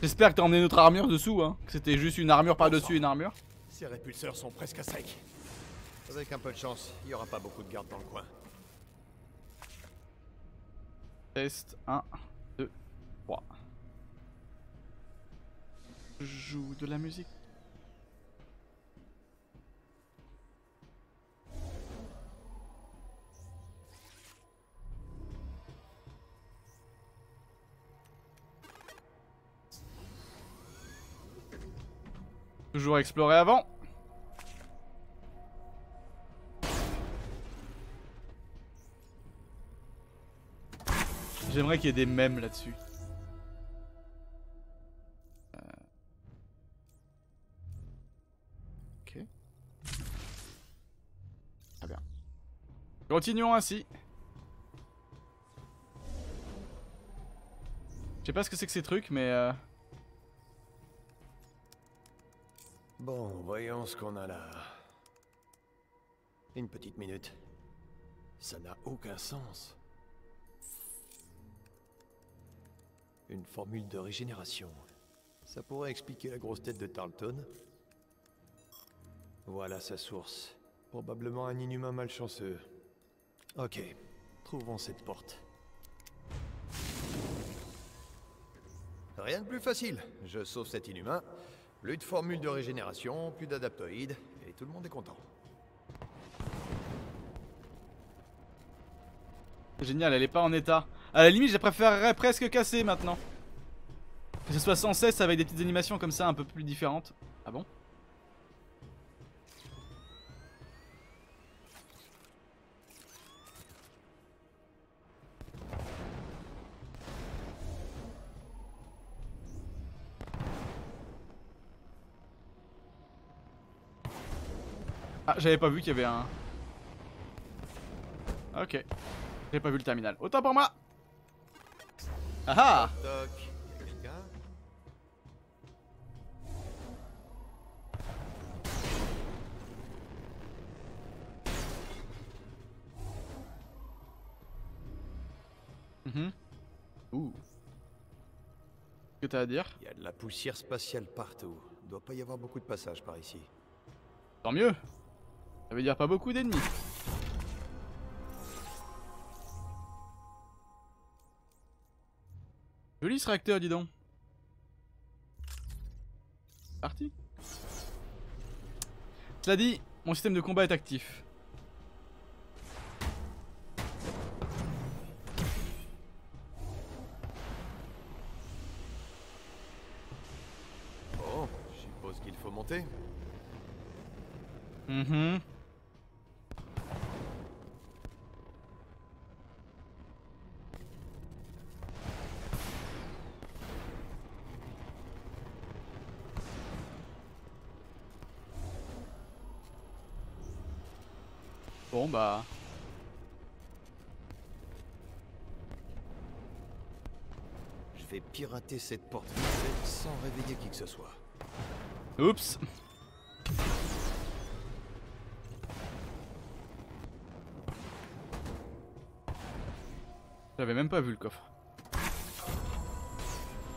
J'espère que t'as emmené notre armure dessous, hein. Que c'était juste une armure par-dessus une armure. Ces répulseurs sont presque à sec. Avec un peu de chance, il n'y aura pas beaucoup de gardes dans le coin. Test 1, joue de la musique. Toujours explorer avant. J'aimerais qu'il y ait des mèmes là-dessus. Continuons ainsi. Je sais pas ce que c'est que ces trucs, mais... Euh... Bon, voyons ce qu'on a là. Une petite minute. Ça n'a aucun sens. Une formule de régénération. Ça pourrait expliquer la grosse tête de Tarleton. Voilà sa source. Probablement un inhumain malchanceux. Ok, trouvons cette porte. Rien de plus facile. Je sauve cet inhumain. Plus de formule de régénération, plus d'adaptoïdes, et tout le monde est content. Génial, elle est pas en état. À la limite, je préférerais presque casser maintenant. Que ce soit sans cesse avec des petites animations comme ça un peu plus différentes. Ah bon? J'avais pas vu qu'il y avait un... Ok. J'ai pas vu le terminal. Autant pour moi Ah ah Mhm. Ouh. Qu'est-ce que t'as à dire Il y a de la poussière spatiale partout. Doit pas y avoir beaucoup de passages par ici. Tant mieux. Ça veut dire pas beaucoup d'ennemis. Joli ce réacteur, dis donc. Parti. Cela dit, mon système de combat est actif. Bon, je suppose qu'il faut monter. Mhm. Bon bah... Je vais pirater cette porte sans réveiller qui que ce soit. Oups J'avais même pas vu le coffre.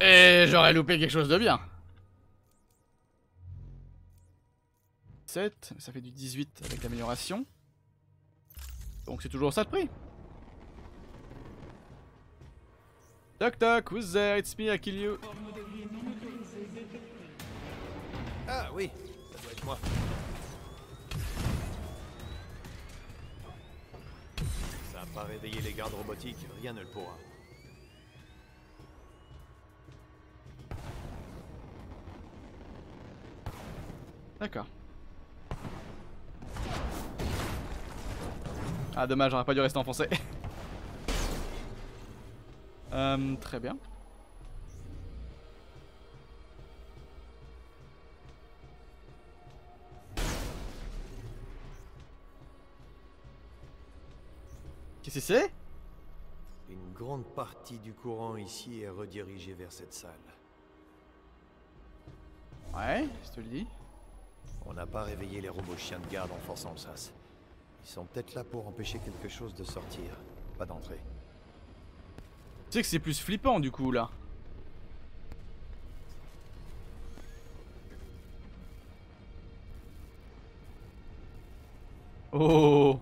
Et j'aurais loupé quelque chose de bien. 7, ça fait du 18 avec l'amélioration. Donc c'est toujours ça de prix. Toc toc, who's there? It's me, I kill you. Ah oui, ça doit être moi. Ça a pas réveillé les gardes robotiques, rien ne le pourra. D'accord. Ah dommage, j'aurais pas dû rester enfoncé. euh, très bien. Qu'est-ce que c'est? Une grande partie du courant ici est redirigée vers cette salle. Ouais, je te le dis. On n'a pas réveillé les robots chiens de garde en forçant le sas. Ils sont peut-être là pour empêcher quelque chose de sortir, pas d'entrer. Tu sais que c'est plus flippant du coup là. Oh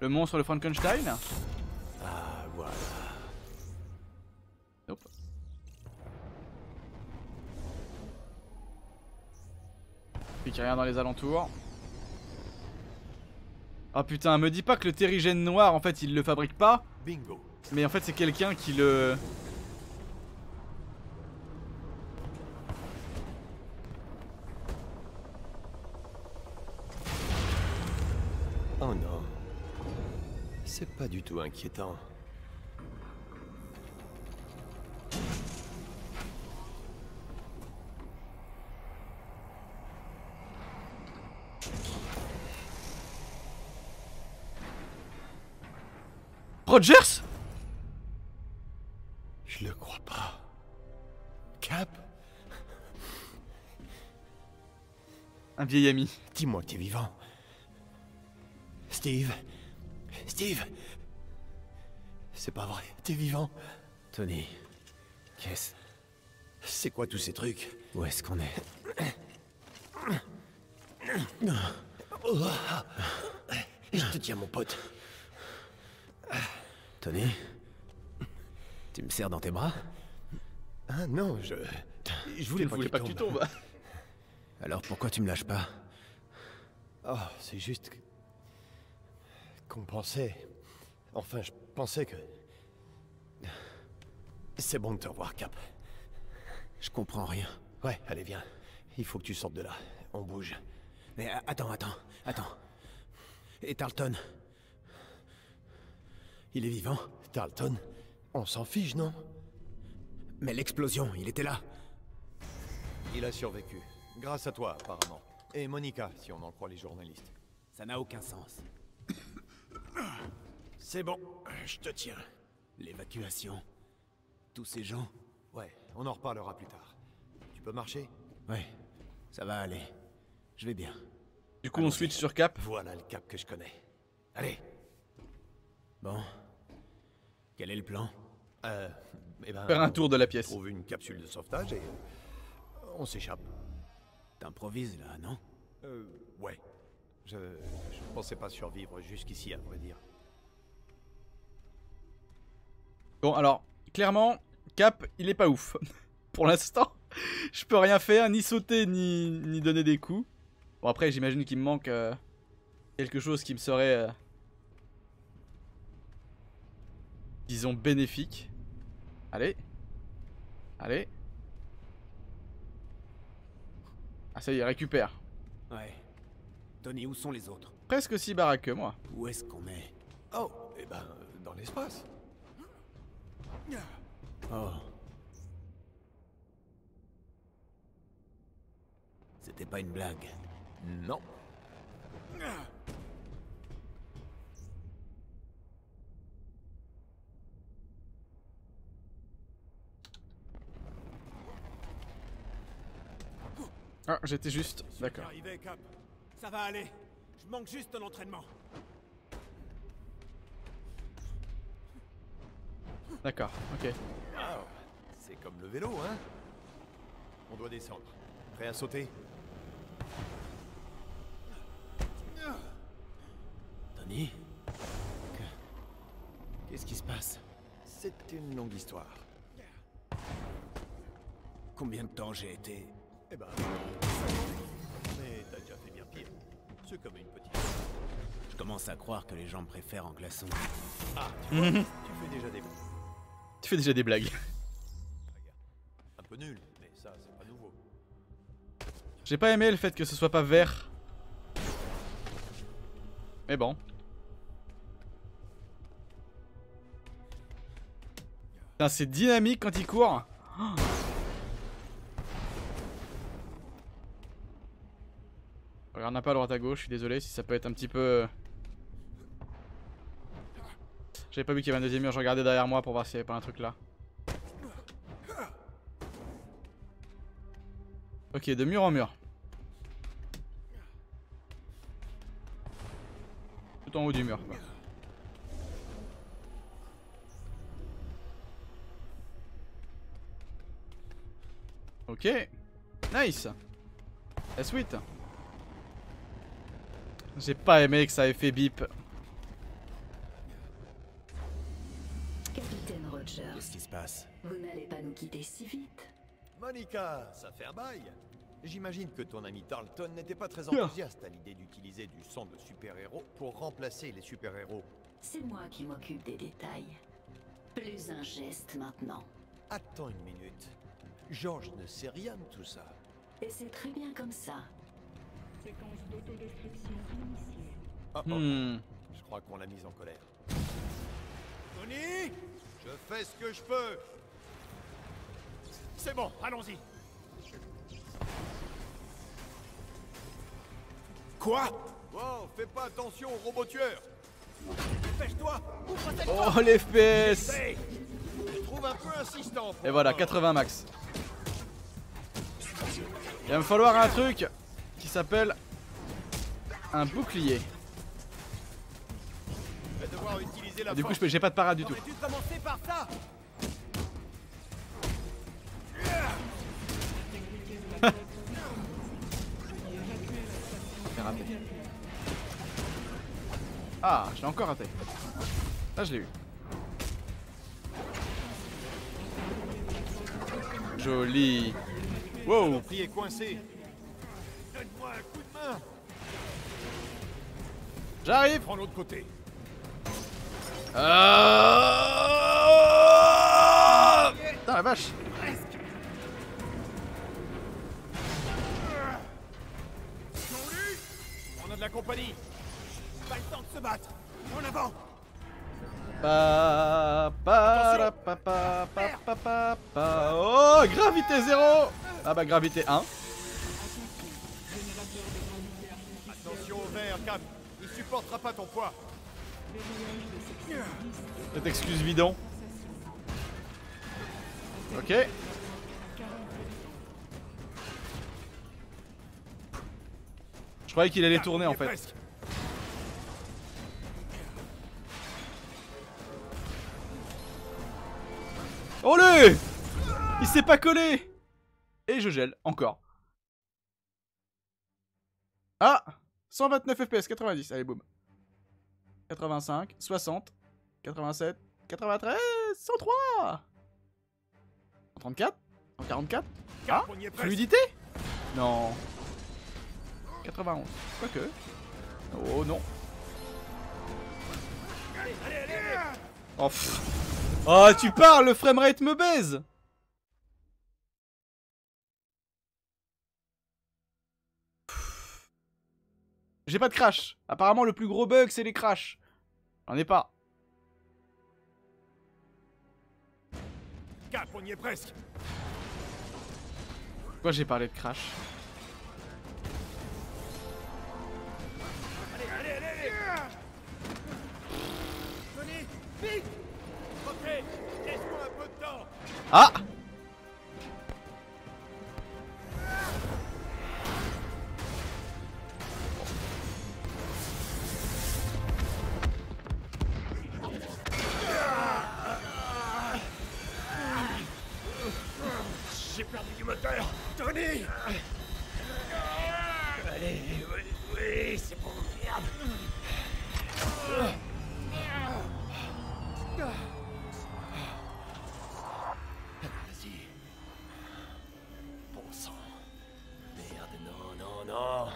Le monstre le Frankenstein Ah voilà. Nope. Puis qu'il y a rien dans les alentours. Ah putain, me dis pas que le terrigène noir en fait il le fabrique pas. Bingo. Mais en fait c'est quelqu'un qui le... Oh non. C'est pas du tout inquiétant. Rogers? Je le crois pas. Cap? Un vieil ami. Dis-moi que t'es vivant. Steve. Steve. C'est pas vrai, t'es vivant. Tony, qu'est-ce? C'est quoi tous ces trucs? Où est-ce qu'on est, Je te tiens mon pote. Tony Tu me serres dans tes bras Ah non, je... Je voulais Tu pas, voulais pas que tu tombes. Alors pourquoi tu me lâches pas? Oh, c'est juste que... qu'on pensait... Enfin, je pensais que... C'est bon de te revoir, Cap. Je comprends rien. Ouais, allez, viens. Il faut que tu sortes de là. On bouge. Mais attends, attends, attends. Et Tarleton Il est vivant Tarleton On s'en fiche, non? Mais l'explosion, il était là Il a survécu. Grâce à toi, apparemment. Et Monica, si on en croit les journalistes. Ça n'a aucun sens. C'est bon, je te tiens. L'évacuation. Tous ces gens Ouais, on en reparlera plus tard. Tu peux marcher? Ouais, ça va aller. Je vais bien. Du coup, on switch sur Cap? Voilà le Cap que je connais. Allez. Bon. Quel est le plan? Euh. Eh ben, Faire un tour de la pièce. On trouve une capsule de sauvetage et. On s'échappe. T'improvises là, non? Euh. Ouais. Je. Je pensais pas survivre jusqu'ici, à vrai dire. Bon, alors, clairement, Cap, il est pas ouf. Pour l'instant, je peux rien faire, ni sauter, ni, ni donner des coups. Bon, après, j'imagine qu'il me manque euh, quelque chose qui me serait. euh, disons, bénéfique. Allez. Allez. Ah, ça y est, récupère. Ouais. Tony, où sont les autres? Presque aussi baraque que moi. Où est-ce qu'on est? Oh, eh ben, dans l'espace. Oh. C'était pas une blague. Non. Ah, j'étais juste. D'accord. Arrivé, Cap. Ça va aller. Je manque juste de l'entraînement. D'accord, ok. C'est comme le vélo, hein On doit descendre. Prêt à sauter Tony Que- Qu'est-ce qui se passe? C'est une longue histoire. Combien de temps j'ai été Eh ben. Mais t'as déjà fait bien pire. C'est comme une petite. Je commence à croire que les gens me préfèrent en glaçon. Ah, tu vois, tu fais déjà des. Tu fais déjà des blagues. Un peu nul, mais ça, c'est pas nouveau. J'ai pas aimé le fait que ce soit pas vert. Mais bon. Putain, c'est dynamique quand il court. Oh. Regarde un peu à droite à gauche, je suis désolé si ça peut être un petit peu... J'avais pas vu qu'il y avait un deuxième mur, je regardais derrière moi pour voir s'il y avait pas un truc là. Ok, de mur en mur. Tout en haut du mur. Ok. Nice. La suite. J'ai pas aimé que ça ait fait bip. Capitaine Rogers, Qu'est-ce qui se passe vous n'allez pas nous quitter si vite. Monica, ça fait un bail. J'imagine que ton ami Tarleton n'était pas très enthousiaste à l'idée d'utiliser du sang de super-héros pour remplacer les super-héros. C'est moi qui m'occupe des détails. Plus un geste maintenant. Attends une minute. George ne sait rien de tout ça. Et c'est très bien comme ça. Oh, oh. Hmm. Je crois qu'on l'a mise en colère. Tony Je fais ce que je peux C'est bon, allons-y. Quoi? Wow, fais pas attention au robot tueur Dépêche-toi Oh les FPS. Je trouve un peu insistant. Et voilà, moi. 80 max. Il va me falloir un truc qui s'appelle un bouclier. La Du coup, force. je peux- j'ai pas de parade du tout. Par ça raté. Ah, je l'ai encore raté. Là, je l'ai eu. Joli. Wow. Est coincé. Donne-moi un coup de main. J'arrive. Prends l'autre côté. Euh... Putain la vache. On a de la compagnie. Pas le temps de se battre. En avant Pa, pa, pa, pa, pa, pa, pa, pa. Oh, gravité 0 Ah bah gravité 1. Attention au verre, Cap. Il supportera pas ton poids. Cette excuse bidon. Ok. Je croyais qu'il allait tourner en fait. Olé Il s'est pas collé Et je gèle, encore. Ah 129 FPS, 90, allez boum. 85, 60, 87, 93, 103 134 144 Ah Fluidité Non. 91. Quoique. Oh non. Oh, pff. oh tu parles, le framerate me baise J'ai pas de crash. Apparemment, le plus gros bug, c'est les crashs. J'en ai pas. Cap, on y est presque. Pourquoi j'ai parlé de crash? Allez, allez, allez, allez Tony, vite Ok, laisse-moi un peu de temps. Ah Tony Allez, oui, oui c'est bon, merde. Vas-y. Bon sang. Merde, non, non, non.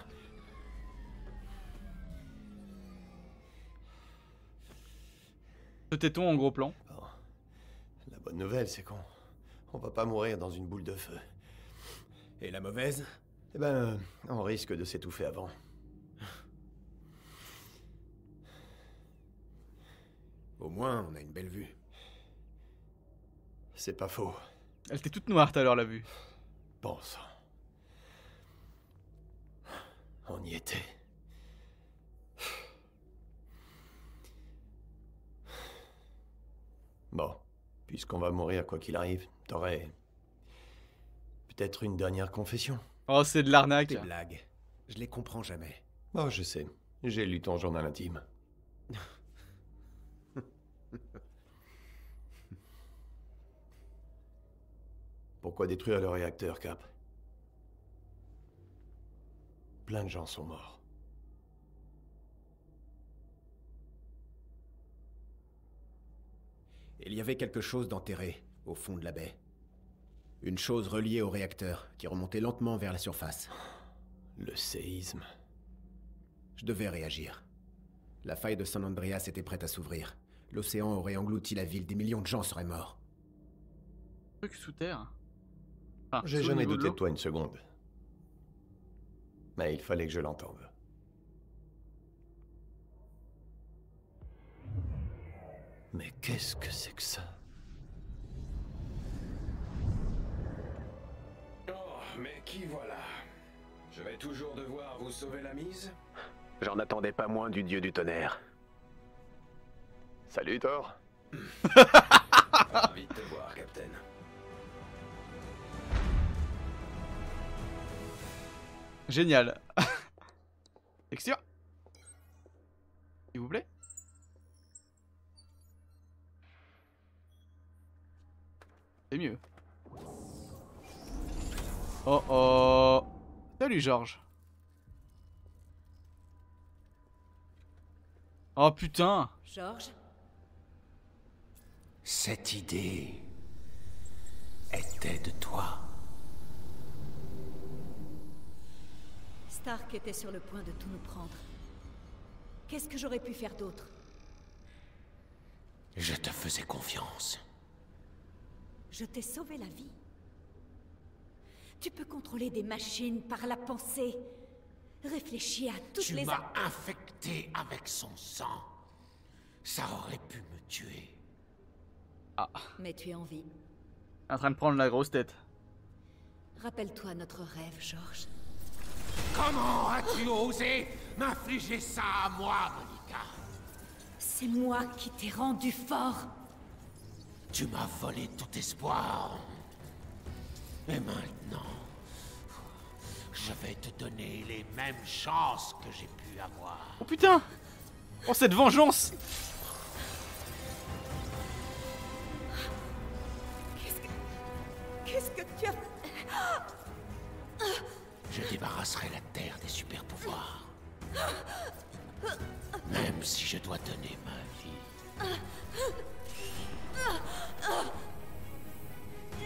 Le téton en gros plan. La bonne nouvelle, c'est qu'on on va pas mourir dans une boule de feu. Et la mauvaise? Eh ben, on risque de s'étouffer avant. Au moins, on a une belle vue. C'est pas faux. Elle était toute noire tout à l'heure la vue. Bon sang. On y était. Bon, puisqu'on va mourir quoi qu'il arrive, t'aurais peut-être une dernière confession. Oh, c'est de l'arnaque. Tes blagues. Je les comprends jamais. Oh, je sais. J'ai lu ton journal intime. Pourquoi détruire le réacteur, Cap? Plein de gens sont morts. Il y avait quelque chose d'enterré au fond de la baie. Une chose reliée au réacteur qui remontait lentement vers la surface. Le séisme. Je devais réagir. La faille de San Andreas était prête à s'ouvrir. L'océan aurait englouti la ville, des millions de gens seraient morts. Truc sous terre. J'ai jamais douté de toi une seconde. Mais il fallait que je l'entende. Mais qu'est-ce que c'est que ça? Mais qui voilà? Je vais toujours devoir vous sauver la mise? J'en attendais pas moins du dieu du tonnerre. Salut Thor. Ravi de te voir, Captain. Génial. Texture. S'il vous plaît? C'est mieux. Oh oh. Salut Georges. Oh putain. Georges? Cette idée était de toi. Stark était sur le point de tout nous prendre. Qu'est-ce que j'aurais pu faire d'autre? Je te faisais confiance. Je t'ai sauvé la vie. Tu peux contrôler des machines par la pensée. Réfléchis à toutes tu les... m'as infecté avec son sang. Ça aurait pu me tuer. Ah. Mais tu es en vie. En train de prendre la grosse tête. Rappelle-toi notre rêve, Georges. Comment as-tu osé m'infliger ça à moi, Monica? C'est moi qui t'ai rendu fort. Tu m'as volé tout espoir. Et maintenant, je vais te donner les mêmes chances que j'ai pu avoir. Oh putain Oh cette vengeance Qu'est-ce que tu as Je débarrasserai la Terre des super pouvoirs. Même si je dois donner ma vie.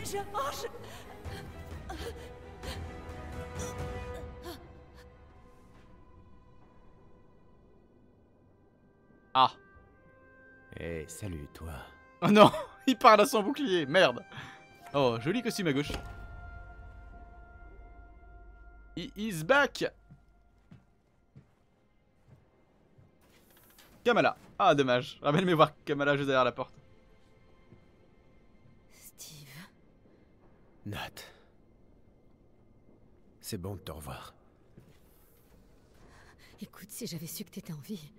Georges Salut, toi. Oh non Il parle à son bouclier, merde Oh, joli costume à gauche. He is back Kamala. Ah, dommage. Ramène-moi voir Kamala juste derrière la porte. Steve. Nat. C'est bon de te revoir. Écoute, si j'avais su que t'étais en vie,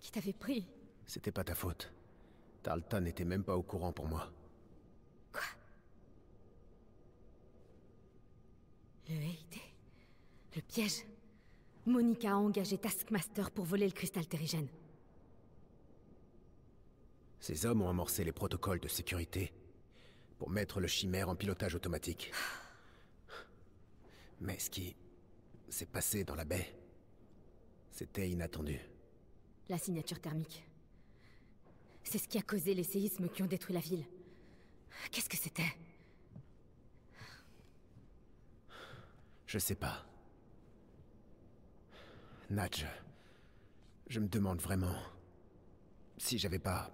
qui t'avait pris, C'était pas ta faute. Tarleton n'était même pas au courant pour moi. le Haïdé, le piège? Monica a engagé Taskmaster pour voler le cristal terrigène. Ces hommes ont amorcé les protocoles de sécurité pour mettre le chimère en pilotage automatique. Mais ce qui s'est passé dans la baie, c'était inattendu. La signature thermique. C'est ce qui a causé les séismes qui ont détruit la ville. Qu'est-ce que c'était? Je sais pas. Nat, je... je me demande vraiment si j'avais pas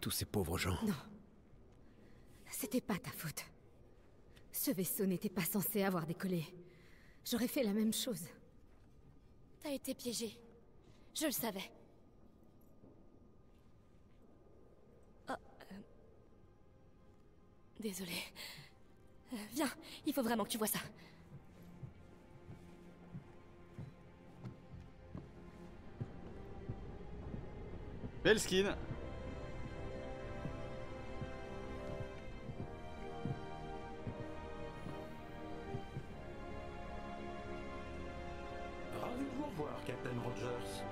tous ces pauvres gens. Non. C'était pas ta faute. Ce vaisseau n'était pas censé avoir décollé. J'aurais fait la même chose. T'as été piégé. Je le savais. Oh, euh... Désolée. Euh, viens, il faut vraiment que tu vois ça. Belle skin. Ravi de vous revoir, Captain Rogers.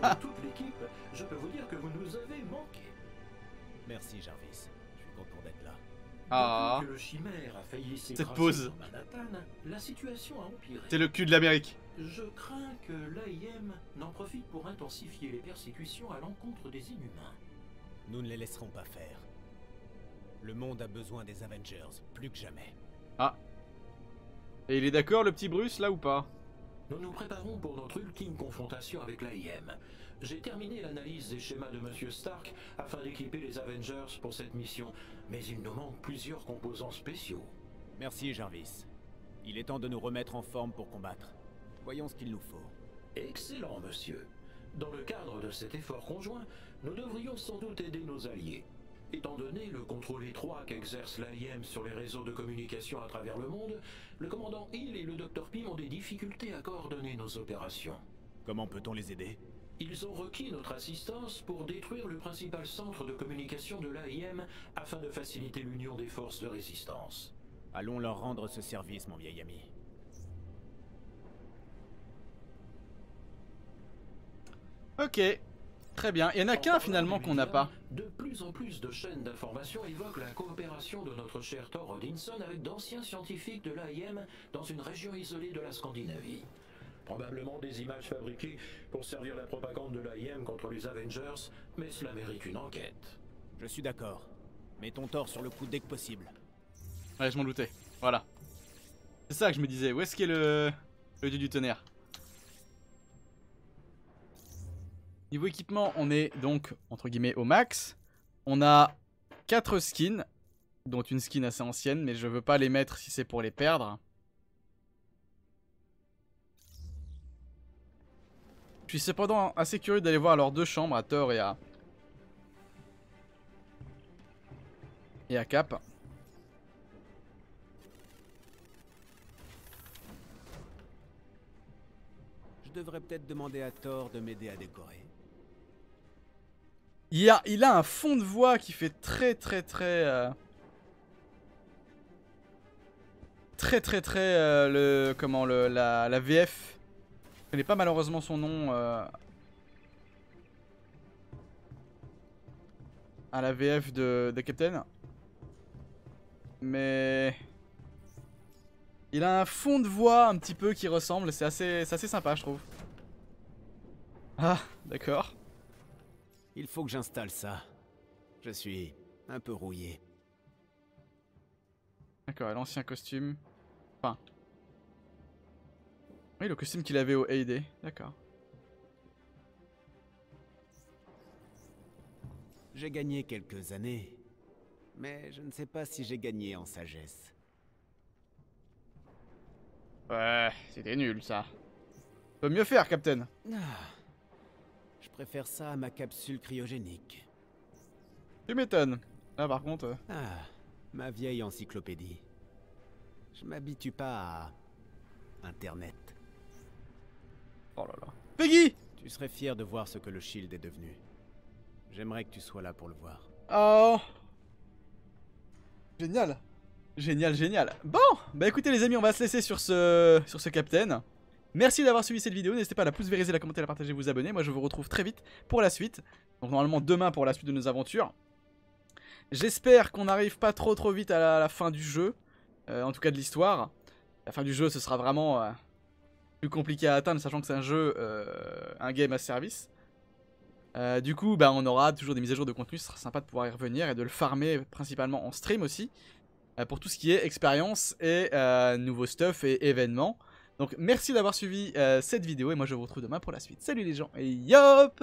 Pour toute l'équipe, je peux vous dire que vous nous avez manqué. Merci, Jarvis. Ah. Depuis que le chimère a failli Cette pause. sur Manhattan, la situation a empiré. C'est le cul de l'Amérique. Je crains que l'AIM n'en profite pour intensifier les persécutions à l'encontre des Inhumains. Nous ne les laisserons pas faire. Le monde a besoin des Avengers, plus que jamais. Ah. Et il est d'accord le petit Bruce là ou pas? Nous nous préparons pour notre ultime confrontation avec l'AIM. J'ai terminé l'analyse des schémas de Monsieur Stark afin d'équiper les Avengers pour cette mission, mais il nous manque plusieurs composants spéciaux. Merci, Jarvis. Il est temps de nous remettre en forme pour combattre. Voyons ce qu'il nous faut. Excellent, monsieur. Dans le cadre de cet effort conjoint, nous devrions sans doute aider nos alliés. Étant donné le contrôle étroit qu'exerce l'AIM sur les réseaux de communication à travers le monde, le commandant Hill et le Dr Pym ont des difficultés à coordonner nos opérations. Comment peut-on les aider? Ils ont requis notre assistance pour détruire le principal centre de communication de l'AIM afin de faciliter l'union des forces de résistance. Allons leur rendre ce service, mon vieil ami. Ok. Très bien. Il y en a qu'un finalement qu'on n'a pas. De plus en plus de chaînes d'information évoquent la coopération de notre cher Thor Odinson avec d'anciens scientifiques de l'AIM dans une région isolée de la Scandinavie. Probablement des images fabriquées pour servir la propagande de l'AIM contre les Avengers, mais cela mérite une enquête. Je suis d'accord. Mettons Thor sur le coup dès que possible. Ouais, je m'en doutais. Voilà. C'est ça que je me disais. Où est-ce qu'est le... le dieu du tonnerre? Niveau équipement, on est donc, entre guillemets, au max. On a 4 skins, dont une skin assez ancienne, mais je veux pas les mettre si c'est pour les perdre. Suis cependant assez curieux d'aller voir leurs deux chambres, à Thor et à... Et à Cap. Je devrais peut-être demander à Thor de m'aider à décorer. Il a, il a un fond de voix qui fait très très très... euh, très très très euh, le comment le la, la VF. Je connais pas malheureusement son nom. Euh, à la VF de, de Captain. Mais il a un fond de voix un petit peu qui ressemble. C'est assez, assez sympa, je trouve. Ah, d'accord. Il faut que j'installe ça. Je suis un peu rouillé. D'accord, l'ancien costume. Enfin. Oui, le costume qu'il avait au AD. D'accord. J'ai gagné quelques années. Mais je ne sais pas si j'ai gagné en sagesse. Ouais, c'était nul ça. Peut mieux faire, Captain. Ah, je préfère ça à ma capsule cryogénique. Tu m'étonnes. Là par contre... Euh. Ah, ma vieille encyclopédie. Je m'habitue pas à... Internet. Oh là là. Peggy Tu serais fier de voir ce que le Shield est devenu. J'aimerais que tu sois là pour le voir. Oh Génial Génial, génial. Bon, bah écoutez les amis, on va se laisser sur ce, sur ce Captain. Merci d'avoir suivi cette vidéo, n'hésitez pas à la pouce vériser, la commenter, la partager, vous abonner. Moi je vous retrouve très vite pour la suite. Donc normalement demain pour la suite de nos aventures. J'espère qu'on n'arrive pas trop trop vite à la, fin du jeu. Euh, en tout cas de l'histoire. La fin du jeu ce sera vraiment euh, plus compliqué à atteindre sachant que c'est un jeu, euh, un game à service. du coup, bah, on aura toujours des mises à jour de contenu, ce sera sympa de pouvoir y revenir et de le farmer principalement en stream aussi. Euh, pour tout ce qui est expérience et euh, nouveaux stuff et événements. Donc merci d'avoir suivi euh, cette vidéo et moi je vous retrouve demain pour la suite. Salut les gens et yop